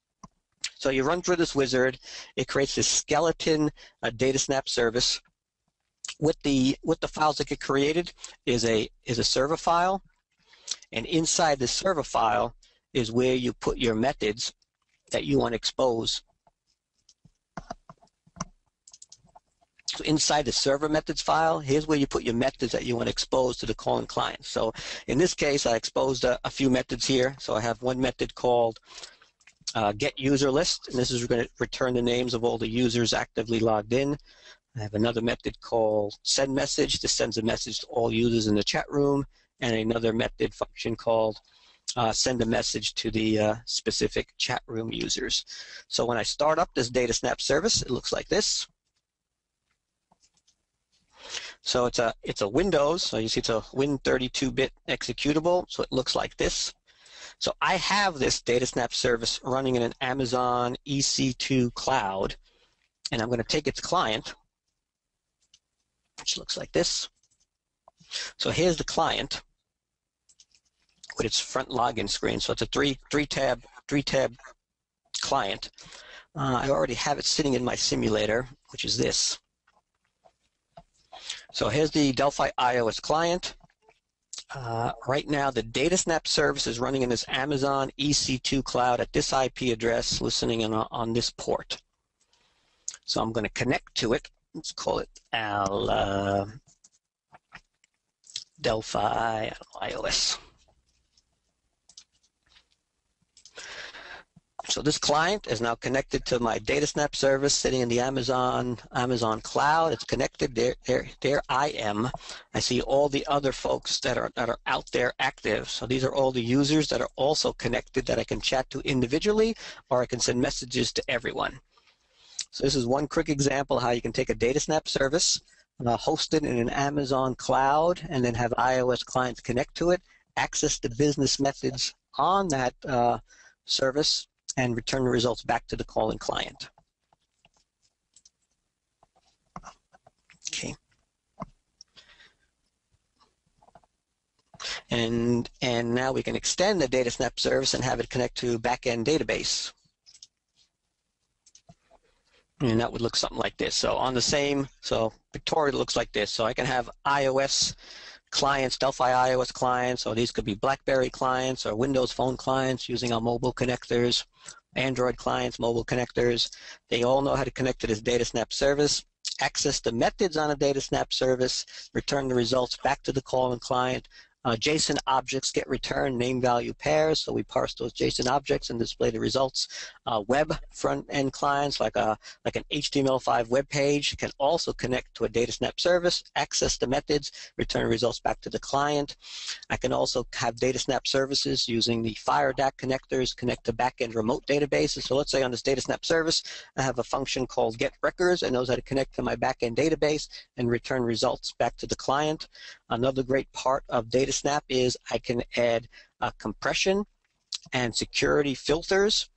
S1: So you run through this wizard, it creates this skeleton uh, DataSnap service. With the with the files that get created is a is a server file, and inside the server file is where you put your methods that you want to expose Inside the server methods file, here's where you put your methods that you want to expose to the calling client. So in this case, I exposed a, a few methods here. So I have one method called uh, get user list, and this is going to return the names of all the users actively logged in. I have another method called send message. This sends a message to all users in the chat room, and another method function called uh, send a message to the uh, specific chat room users. So when I start up this DataSnap service, it looks like this. So it's a it's a Windows. So you see it's a Win32-bit executable. So it looks like this. So I have this DataSnap service running in an Amazon EC2 cloud, and I'm going to take its client, which looks like this. So here's the client with its front login screen. So it's a three three tab three tab client. Uh, I already have it sitting in my simulator, which is this. So here's the Delphi iOS client. Uh, right now, the DataSnap service is running in this Amazon EC2 cloud at this IP address, listening in on, this port. So I'm going to connect to it. Let's call it Al uh, Delphi iOS. So this client is now connected to my DataSnap service sitting in the Amazon Amazon cloud. It's connected. There, there, there I am. I see all the other folks that are that are out there active. So these are all the users that are also connected that I can chat to individually, or I can send messages to everyone. So this is one quick example how you can take a DataSnap service, uh, host it in an Amazon cloud, and then have iOS clients connect to it, access the business methods on that uh, service, and return the results back to the calling client. Okay. And, and now we can extend the DataSnap service and have it connect to backend database. And that would look something like this. So on the same, so Victoria looks like this. So I can have iOS clients, Delphi iOS clients, or these could be BlackBerry clients or Windows Phone clients using our mobile connectors, Android clients, mobile connectors. They all know how to connect to this DataSnap service, access the methods on a DataSnap service, return the results back to the calling client, uh, JSON objects get returned name value pairs, so we parse those JSON objects and display the results. Uh, web front end clients like a like an HTML5 web page can also connect to a DataSnap service, access the methods, return results back to the client. I can also have DataSnap services using the FireDAC connectors connect to backend remote databases. So let's say on this DataSnap service, I have a function called get records and knows how to connect to my backend database and return results back to the client. Another great part of DataSnap is I can add uh, compression and security filters.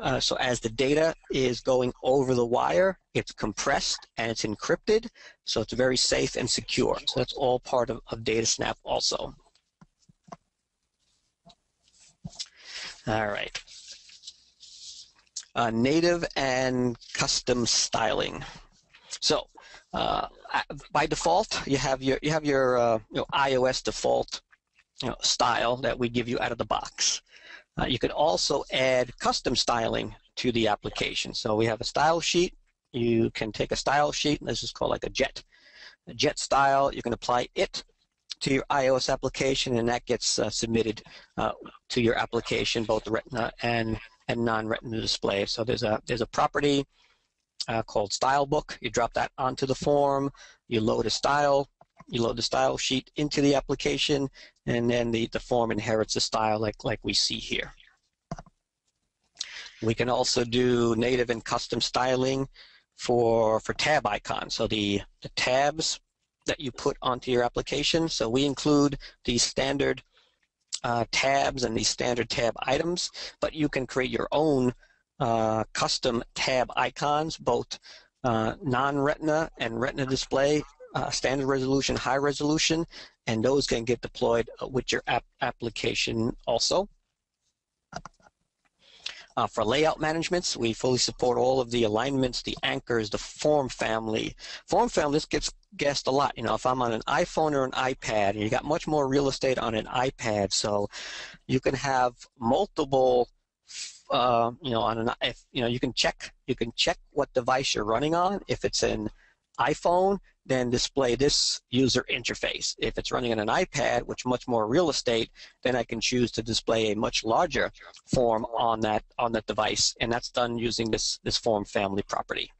S1: Uh, so as the data is going over the wire, it's compressed and it's encrypted, so it's very safe and secure. So that's all part of, of DataSnap also. All right. Uh, native and custom styling. So uh, by default, you have your you have your uh, you know, iOS default you know, style that we give you out of the box. Uh, you can also add custom styling to the application. So we have a style sheet. You can take a style sheet. This is called like a jet, a jet style. You can apply it to your iOS application, and that gets uh, submitted uh, to your application, both Retina and and non-Retina display. So there's a there's a property uh, called Style Book. You drop that onto the form, you load a style, you load the style sheet into the application, and then the, the form inherits the style like, like we see here. We can also do native and custom styling for, for tab icons. So the, the tabs that you put onto your application. So we include the standard uh, tabs and these standard tab items, but you can create your own uh, custom tab icons, both uh, non-retina and retina display, uh, standard resolution, high resolution, and those can get deployed uh, with your app application also. Uh, for layout managements, we fully support all of the alignments, the anchors, the form family. Form family, this gets guessed a lot. You know, if I'm on an iPhone or an iPad, you got much more real estate on an iPad, so you can have multiple uh, you know, on an if you know you can check you can check what device you're running on. If it's an iPhone, then display this user interface. If it's running on an iPad, which much more real estate, then I can choose to display a much larger form on that on that device, and that's done using this this form family property.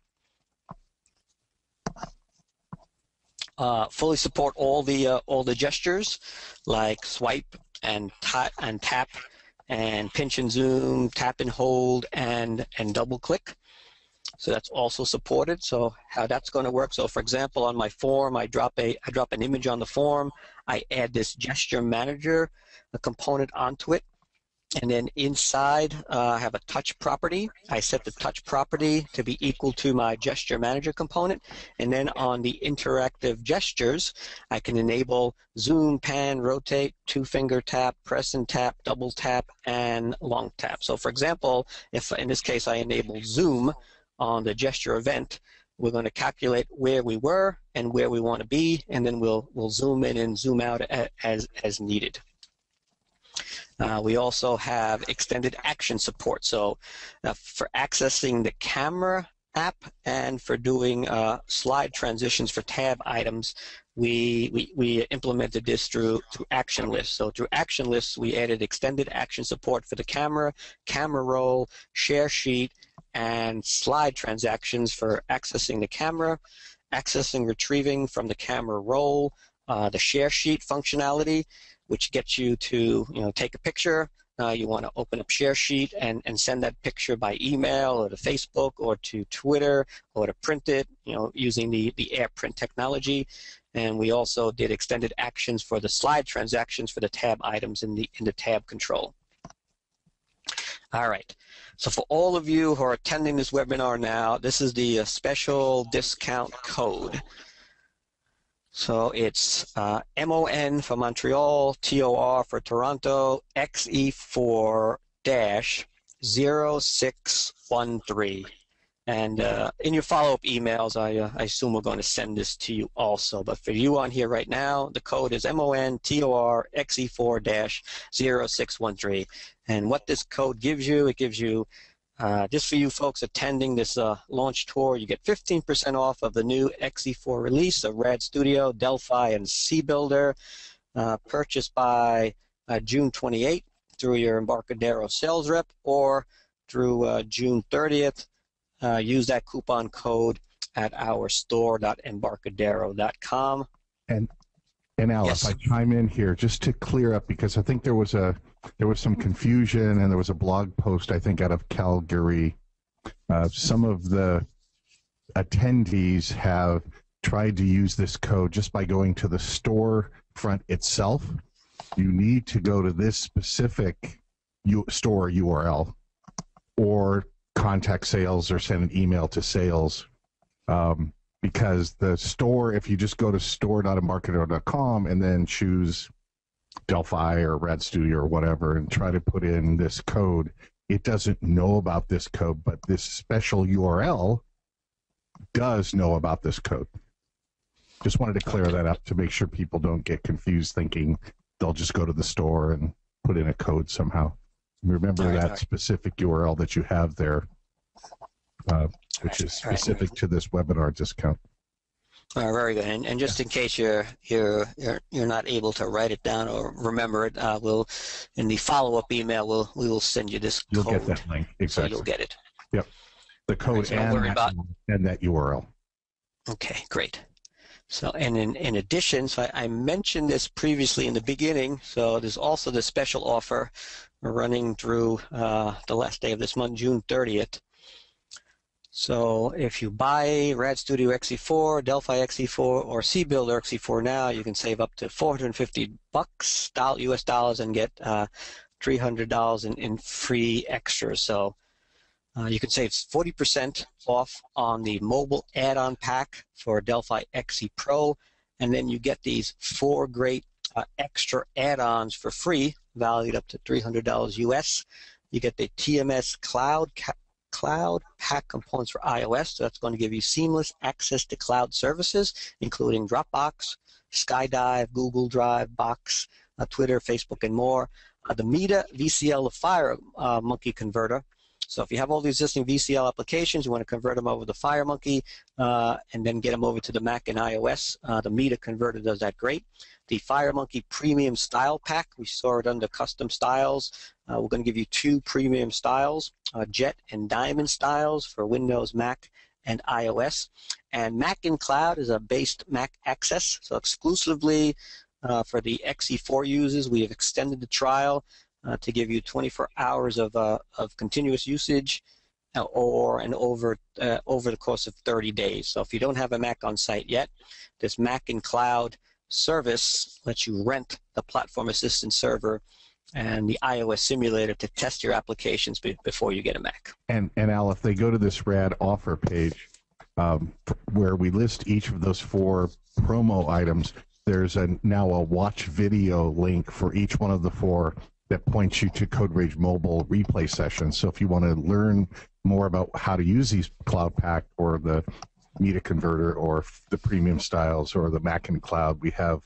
S1: Uh, fully support all the uh, all the gestures like swipe and and tap and pinch and zoom, tap and hold, and, and double click. So that's also supported. So how that's going to work. So for example, on my form, I drop a I drop an image on the form. I add this gesture manager, a component onto it. And then inside, uh, I have a touch property. I set the touch property to be equal to my gesture manager component. And then on the interactive gestures, I can enable zoom, pan, rotate, two finger tap, press and tap, double tap, and long tap. So for example, if in this case I enable zoom on the gesture event, we're going to calculate where we were and where we want to be, and then we'll we'll zoom in and zoom out as as needed. Uh, we also have extended action support. So uh, for accessing the camera app and for doing uh, slide transitions for tab items, we, we, we implemented this through, through action lists. So through action lists, we added extended action support for the camera, camera roll, share sheet, and slide transactions for accessing the camera, accessing retrieving from the camera roll, uh, the share sheet functionality, which gets you to you know take a picture. Uh, you want to open up share sheet and, and send that picture by email or to Facebook or to Twitter or to print it, you know, using the, the AirPrint technology. And we also did extended actions for the slide transactions for the tab items in the in the tab control. All right. So for all of you who are attending this webinar now, this is the uh, special discount code. So it's uh, MON for Montreal, TOR for Toronto, XE4 dash 0613. And uh, in your follow-up emails, I, uh, I, assume we're going to send this to you also. But for you on here right now, the code is MONTOR XE4-0613. And what this code gives you, it gives you uh, just for you folks attending this uh, launch tour, you get 15% off of the new XE4 release of RAD Studio, Delphi, and C++Builder, uh, purchased by uh, June 28th through your Embarcadero sales rep or through uh, June 30th. Uh, use that coupon code at our store.embarcadero.com.
S3: And and Al, yes. if I chime in here, just to clear up, because I think there was a there was some confusion, and there was a blog post I think out of Calgary. Uh, some of the attendees have tried to use this code just by going to the store front itself. You need to go to this specific U- store URL or contact sales or send an email to sales. Um, because the store, if you just go to store.embarcadero.com and then choose Delphi or RAD Studio or whatever and try to put in this code, it doesn't know about this code, but this special URL does know about this code. Just wanted to clear that up to make sure people don't get confused thinking they'll just go to the store and put in a code somehow. Remember right, that right. specific URL that you have there uh, which is specific to this webinar discount.
S1: Oh, very good. And, and just in case you're you're you're you're not able to write it down or remember it, uh, we'll in the follow-up email we'll we will send you this.
S3: You'll
S1: code,
S3: get that link exactly.
S1: So you'll get it.
S3: Yep, the code right, so and, that, about... and that URL.
S1: Okay, great. So, and in, in addition, so I, I, mentioned this previously in the beginning, so there's also the special offer running through uh, the last day of this month, June 30th. So if you buy RAD Studio XE4, Delphi XE4, or C++Builder XE4 now, you can save up to 450 bucks, US dollars, and get uh, $300 in, in free extras. So uh, you can save 40% off on the mobile add-on pack for Delphi XE Pro, and then you get these four great uh, extra add-ons for free, valued up to $300 US. You get the TMS Cloud Cloud Pack components for iOS. So that's going to give you seamless access to cloud services, including Dropbox, SkyDrive, Google Drive, Box, uh, Twitter, Facebook, and more. Uh, the Mida VCL Fire uh, Monkey converter. So if you have all the existing VCL applications, you want to convert them over to FireMonkey uh, and then get them over to the Mac and iOS. Uh, the Mida converter does that great the FireMonkey Premium Style Pack. We saw it under Custom Styles. Uh, we're going to give you two premium styles, uh, Jet and Diamond styles for Windows, Mac, and iOS. And Mac in Cloud is a based Mac access, so exclusively uh, for the XE4 users, we have extended the trial uh, to give you 24 hours of, uh, of continuous usage uh, or and over over the course of 30 days. So if you don't have a Mac on site yet, this Mac in Cloud service lets you rent the platform assistant server and the iOS simulator to test your applications be- before you get a Mac.
S3: And and Al, if they go to this rad offer page, um, where we list each of those four promo items, there's a now a watch video link for each one of the four that points you to CodeRage mobile replay sessions. So if you want to learn more about how to use these Cloud Pack or the Mida Converter or the premium styles or the Mac in Cloud, we have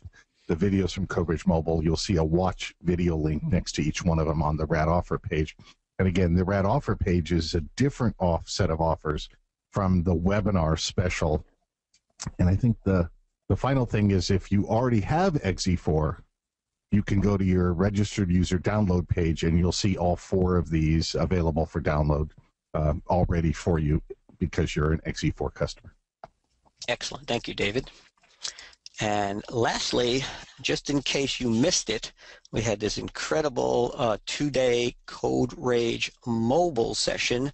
S3: the videos from CodeRage Mobile. You'll see a watch video link next to each one of them on the Rad offer page. And again, the Rad offer page is a different off set of offers from the webinar special. And I think the the final thing is if you already have XE4, you can go to your registered user download page and you'll see all four of these available for download uh, already for you because you're an XE4 customer.
S1: Excellent. Thank you, David. And lastly, just in case you missed it, we had this incredible uh, two-day CodeRage mobile session.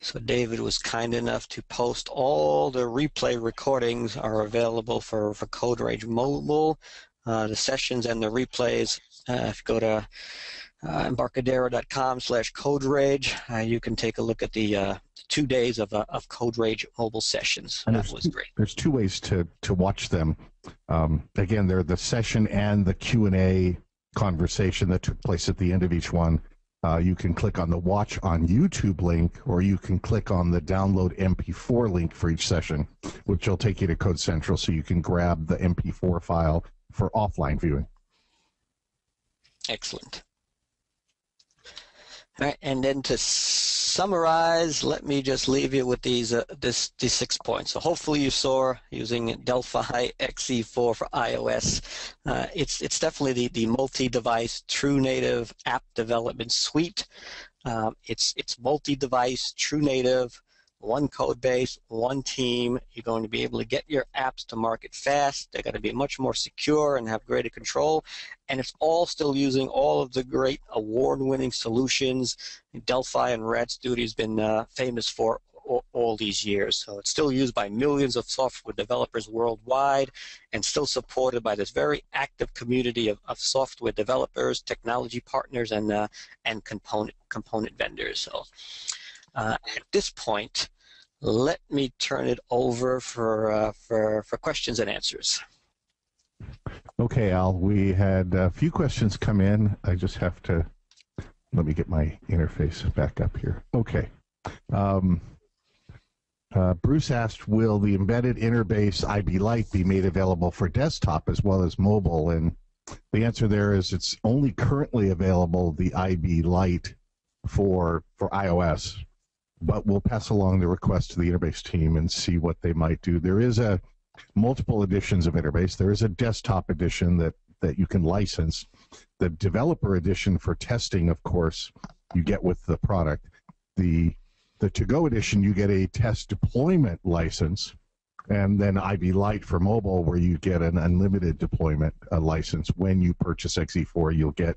S1: So David was kind enough to post all the replay recordings are available for, for CodeRage mobile, the sessions and the replays. Uh, if you go to uh, embarcadero.com slash code rage, uh, you can take a look at the uh, two days of, uh, of CodeRage mobile sessions.
S3: And
S1: that was great.
S3: There's two ways to to watch them. Um, again, they're the session and the Q and A conversation that took place at the end of each one. Uh, you can click on the watch on YouTube link, or you can click on the download MP4 link for each session, which will take you to Code Central, so you can grab the MP4 file for offline viewing.
S1: Excellent. All right, and then to summarize, let me just leave you with these uh, this these six points. So hopefully you saw using Delphi [LAUGHS] XE4 for iOS. Uh, it's it's definitely the, the multi-device true native app development suite. Um, it's it's multi-device true native one code base, one team. You're going to be able to get your apps to market fast. They're going to be much more secure and have greater control. And it's all still using all of the great award-winning solutions Delphi and RAD Studio has been uh, famous for all, all these years. So it's still used by millions of software developers worldwide and still supported by this very active community of, of software developers, technology partners, and uh, and component component vendors. So uh, at this point, let me turn it over for uh, for for questions and answers.
S3: Okay, Al, we had a few questions come in. I just have to let me get my interface back up here. Okay. Um, uh, Bruce asked, will the embedded interbase IB Lite be made available for desktop as well as mobile? And the answer there is it's only currently available, the IB Lite, for, for iOS. But we'll pass along the request to the interbase team and see what they might do. There is a multiple editions of interbase. There is a desktop edition that, that you can license. The developer edition for testing, of course, you get with the product. The the to-go edition, you get a test deployment license, and then IB Lite for mobile, where you get an unlimited deployment uh, license. When you purchase XE4, you'll get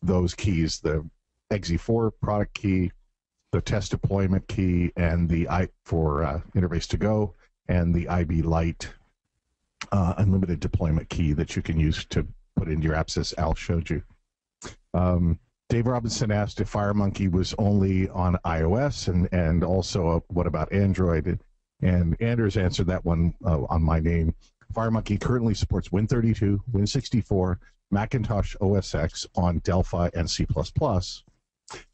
S3: those keys: the XE4 product key, the test deployment key, and the I for uh, Interbase to Go, and the IB Lite uh, unlimited deployment key that you can use to put into your apps, as Al showed you. Um, Dave Robinson asked if FireMonkey was only on iOS and, and also uh, what about Android? And Anders answered that one uh, on my name. FireMonkey currently supports Win32, Win64, Macintosh OS X on Delphi and C++.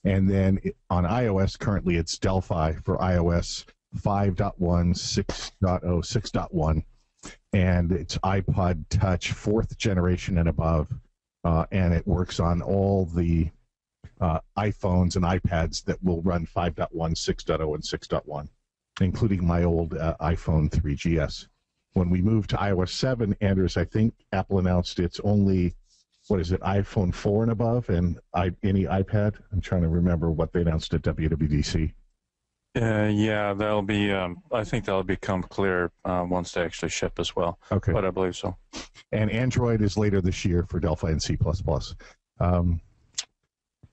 S3: And then on iOS, currently it's Delphi for iOS 5.1, 6.0, 6.1, and it's iPod Touch fourth generation and above. Uh, and it works on all the uh, iPhones and iPads that will run 5.1, 6.0, and 6.1, including my old uh, iPhone 3GS. When we moved to iOS 7, Anders, I think Apple announced it's only, what is it, iPhone 4 and above, and I, any iPad? I'm trying to remember what they announced at WWDC.
S2: Uh, yeah, that'll be. Um, I think that'll become clear uh, once they actually ship as well.
S3: Okay.
S2: But I believe so.
S3: and Android is later this year for Delphi and C++. Um,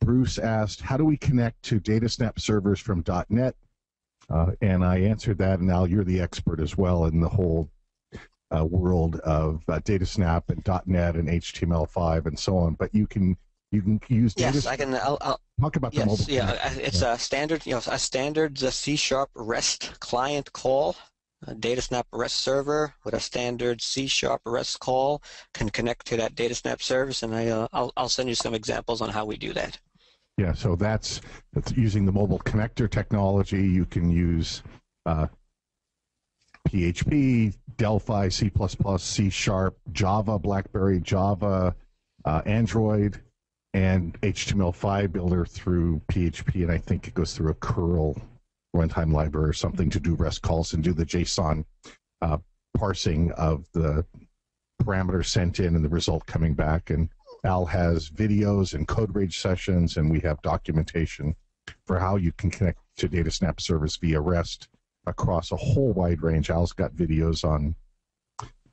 S3: Bruce asked, "How do we connect to DataSnap servers from .NET?" Uh, and I answered that, and Al, you're the expert as well in the whole uh, world of uh, DataSnap and .NET and HTML5 and so on. But you can You can use
S1: Yes,
S3: data.
S1: I can. I'll, I'll,
S3: Talk about the mobile.
S1: yes, yeah.
S3: connector.
S1: uh, It's a standard, you know, a standard uh, C sharp REST client call. DataSnap REST server with a standard C sharp REST call can connect to that DataSnap service, and I, uh, I'll, I'll send you some examples on how we do that.
S3: Yeah, so that's, that's using the mobile connector technology. You can use uh, PHP, Delphi, C++, C Sharp, Java, BlackBerry, Java, uh, Android, and HTML5 builder through PHP, and I think it goes through a curl runtime library or something to do REST calls and do the JSON uh, parsing of the parameters sent in and the result coming back. And Al has videos and code rage sessions, and we have documentation for how you can connect to DataSnap service via REST across a whole wide range. Al's got videos on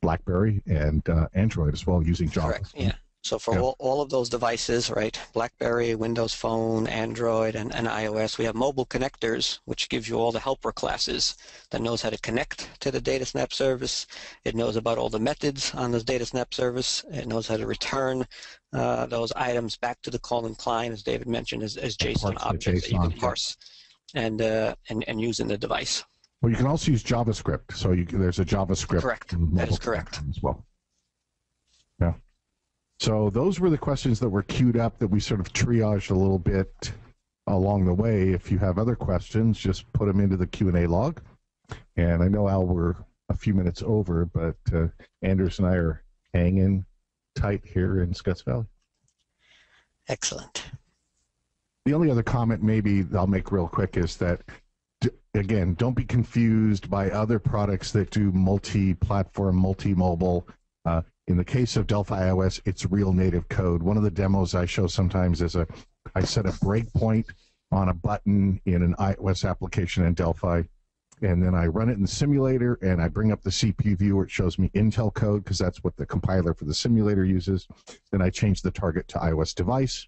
S3: BlackBerry and uh, Android as well using Java.
S1: Correct. Yeah. So for
S3: Yeah.
S1: all, all of those devices, right, BlackBerry, Windows Phone, Android, and, and iOS, we have mobile connectors, which gives you all the helper classes that knows how to connect to the DataSnap service. It knows about all the methods on this DataSnap service. It knows how to return uh, those items back to the calling client, as David mentioned, as, as JSON objects that you can
S3: yeah.
S1: parse and, uh, and, and use in the device.
S3: Well, you can also use JavaScript. So you there's a JavaScript.
S1: Correct. That is correct.
S3: As well. Yeah. So those were the questions that were queued up that we sort of triaged a little bit along the way. If you have other questions, just put them into the Q and A log. And I know Al, we're a few minutes over, but uh, Anders and I are hanging tight here in Scotts Valley.
S1: Excellent.
S3: The only other comment maybe I'll make real quick is that again, don't be confused by other products that do multi-platform, multi-mobile. Uh, in the case of Delphi iOS, it's real native code. One of the demos I show sometimes is a I set a breakpoint on a button in an iOS application in Delphi, and then I run it in the simulator and I bring up the CPU viewer. It shows me Intel code because that's what the compiler for the simulator uses. Then I change the target to iOS device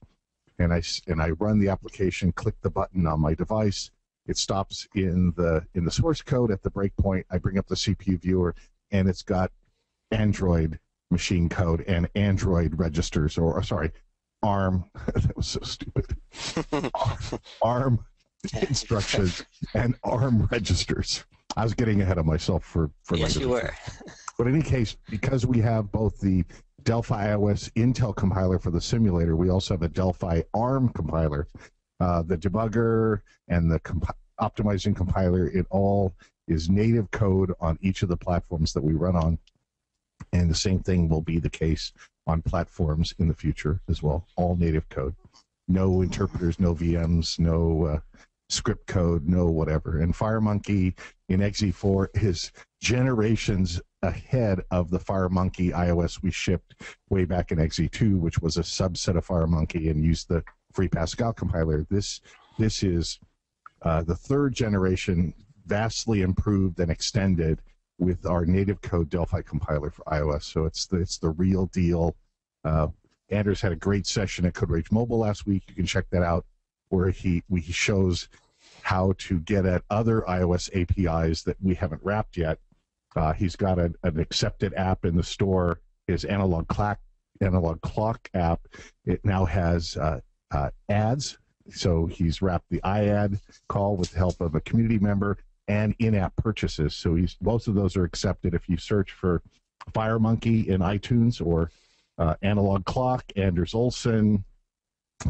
S3: and I and I run the application, click the button on my device. It stops in the in the source code at the breakpoint. I bring up the CPU viewer, and it's got Android machine code and Android registers, or, or sorry, ARM. [LAUGHS] that was so stupid. [LAUGHS] ARM instructions and ARM registers. I was getting ahead of myself for for
S1: yes, you were.
S3: but in any case, because we have both the Delphi iOS Intel compiler for the simulator, we also have a Delphi ARM compiler. Uh, the debugger and the comp- optimizing compiler, it all is native code on each of the platforms that we run on. And the same thing will be the case on platforms in the future as well. All native code. No interpreters, no VMs, no uh, script code, no whatever. And FireMonkey in XE4 is generations ahead of the FireMonkey iOS we shipped way back in XE2, which was a subset of FireMonkey and used the free Pascal compiler. This this is uh, the third generation, vastly improved and extended with our native code Delphi compiler for iOS. So it's the, it's the real deal. Uh, Anders had a great session at CodeRage Mobile last week. You can check that out, where he we, he shows how to get at other iOS APIs that we haven't wrapped yet. Uh, he's got a, an accepted app in the store. His analog clock analog clock app. It now has uh, uh, ads. So he's wrapped the iAd call with the help of a community member and in-app purchases. So he's most of those are accepted if you search for FireMonkey in iTunes or uh, analog clock, Anders Ohlsson,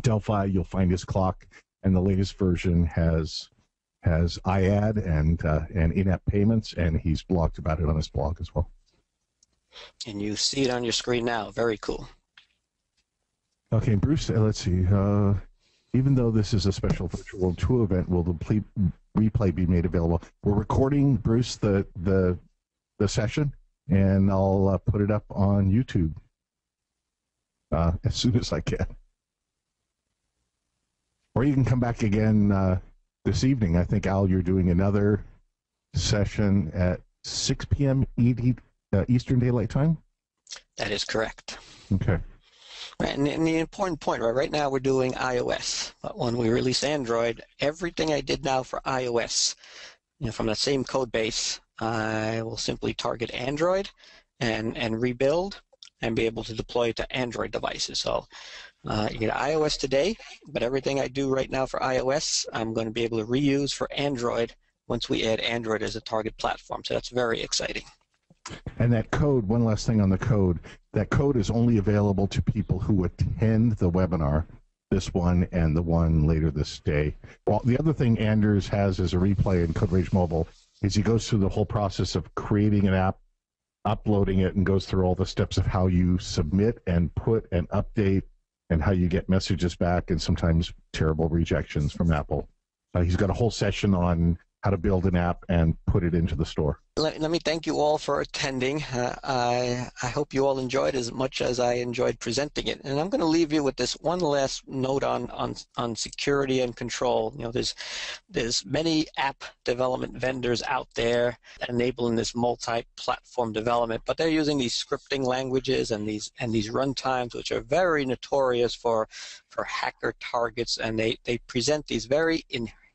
S3: Delphi. You'll find his clock, and the latest version has has iAd and uh, and in-app payments, and he's blogged about it on his blog as well.
S1: And you see it on your screen now. Very cool.
S3: Okay, Bruce. uh, Let's see. Uh, even though this is a special virtual World Tour event, will the ple- replay be made available? We're recording, Bruce, the the the session, and I'll uh, put it up on YouTube uh, [LAUGHS] as soon as I can. Or you can come back again uh, this evening. I think Al, you're doing another session at 6 p.m. ED, uh, Eastern Daylight Time.
S1: That is correct.
S3: Okay.
S1: And, and the important point, right? Right now we're doing iOS, but when we release Android, everything I did now for iOS, you know, from that same code base, I will simply target Android and and rebuild and be able to deploy to Android devices. So Uh, you get iOS today, but everything I do right now for iOS, I'm going to be able to reuse for Android once we add Android as a target platform. So that's very exciting.
S3: And that code, one last thing on the code, that code is only available to people who attend the webinar, this one and the one later this day. Well, the other thing Anders has as a replay in CodeRage Mobile is he goes through the whole process of creating an app, uploading it, and goes through all the steps of how you submit and put and update and how you get messages back and sometimes terrible rejections from Apple. Uh, he's got a whole session on how to build an app and put it into the store.
S1: Let, let me thank you all for attending. Uh, I, I hope you all enjoyed as much as I enjoyed presenting it. And I'm going to leave you with this one last note on, on, on security and control. You know, there's, there's many app development vendors out there enabling this multi-platform development, but they're using these scripting languages and these, and these runtimes, which are very notorious for, for hacker targets. And they, they present these very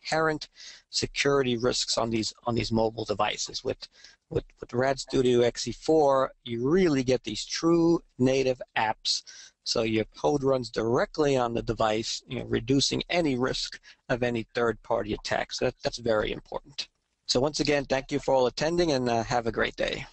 S1: inherent security risks on these on these mobile devices. With with, with Rad Studio XE4, you really get these true native apps. So your code runs directly on the device, you know, reducing any risk of any third-party attacks. So that, that's very important. So once again, thank you for all attending and uh, have a great day.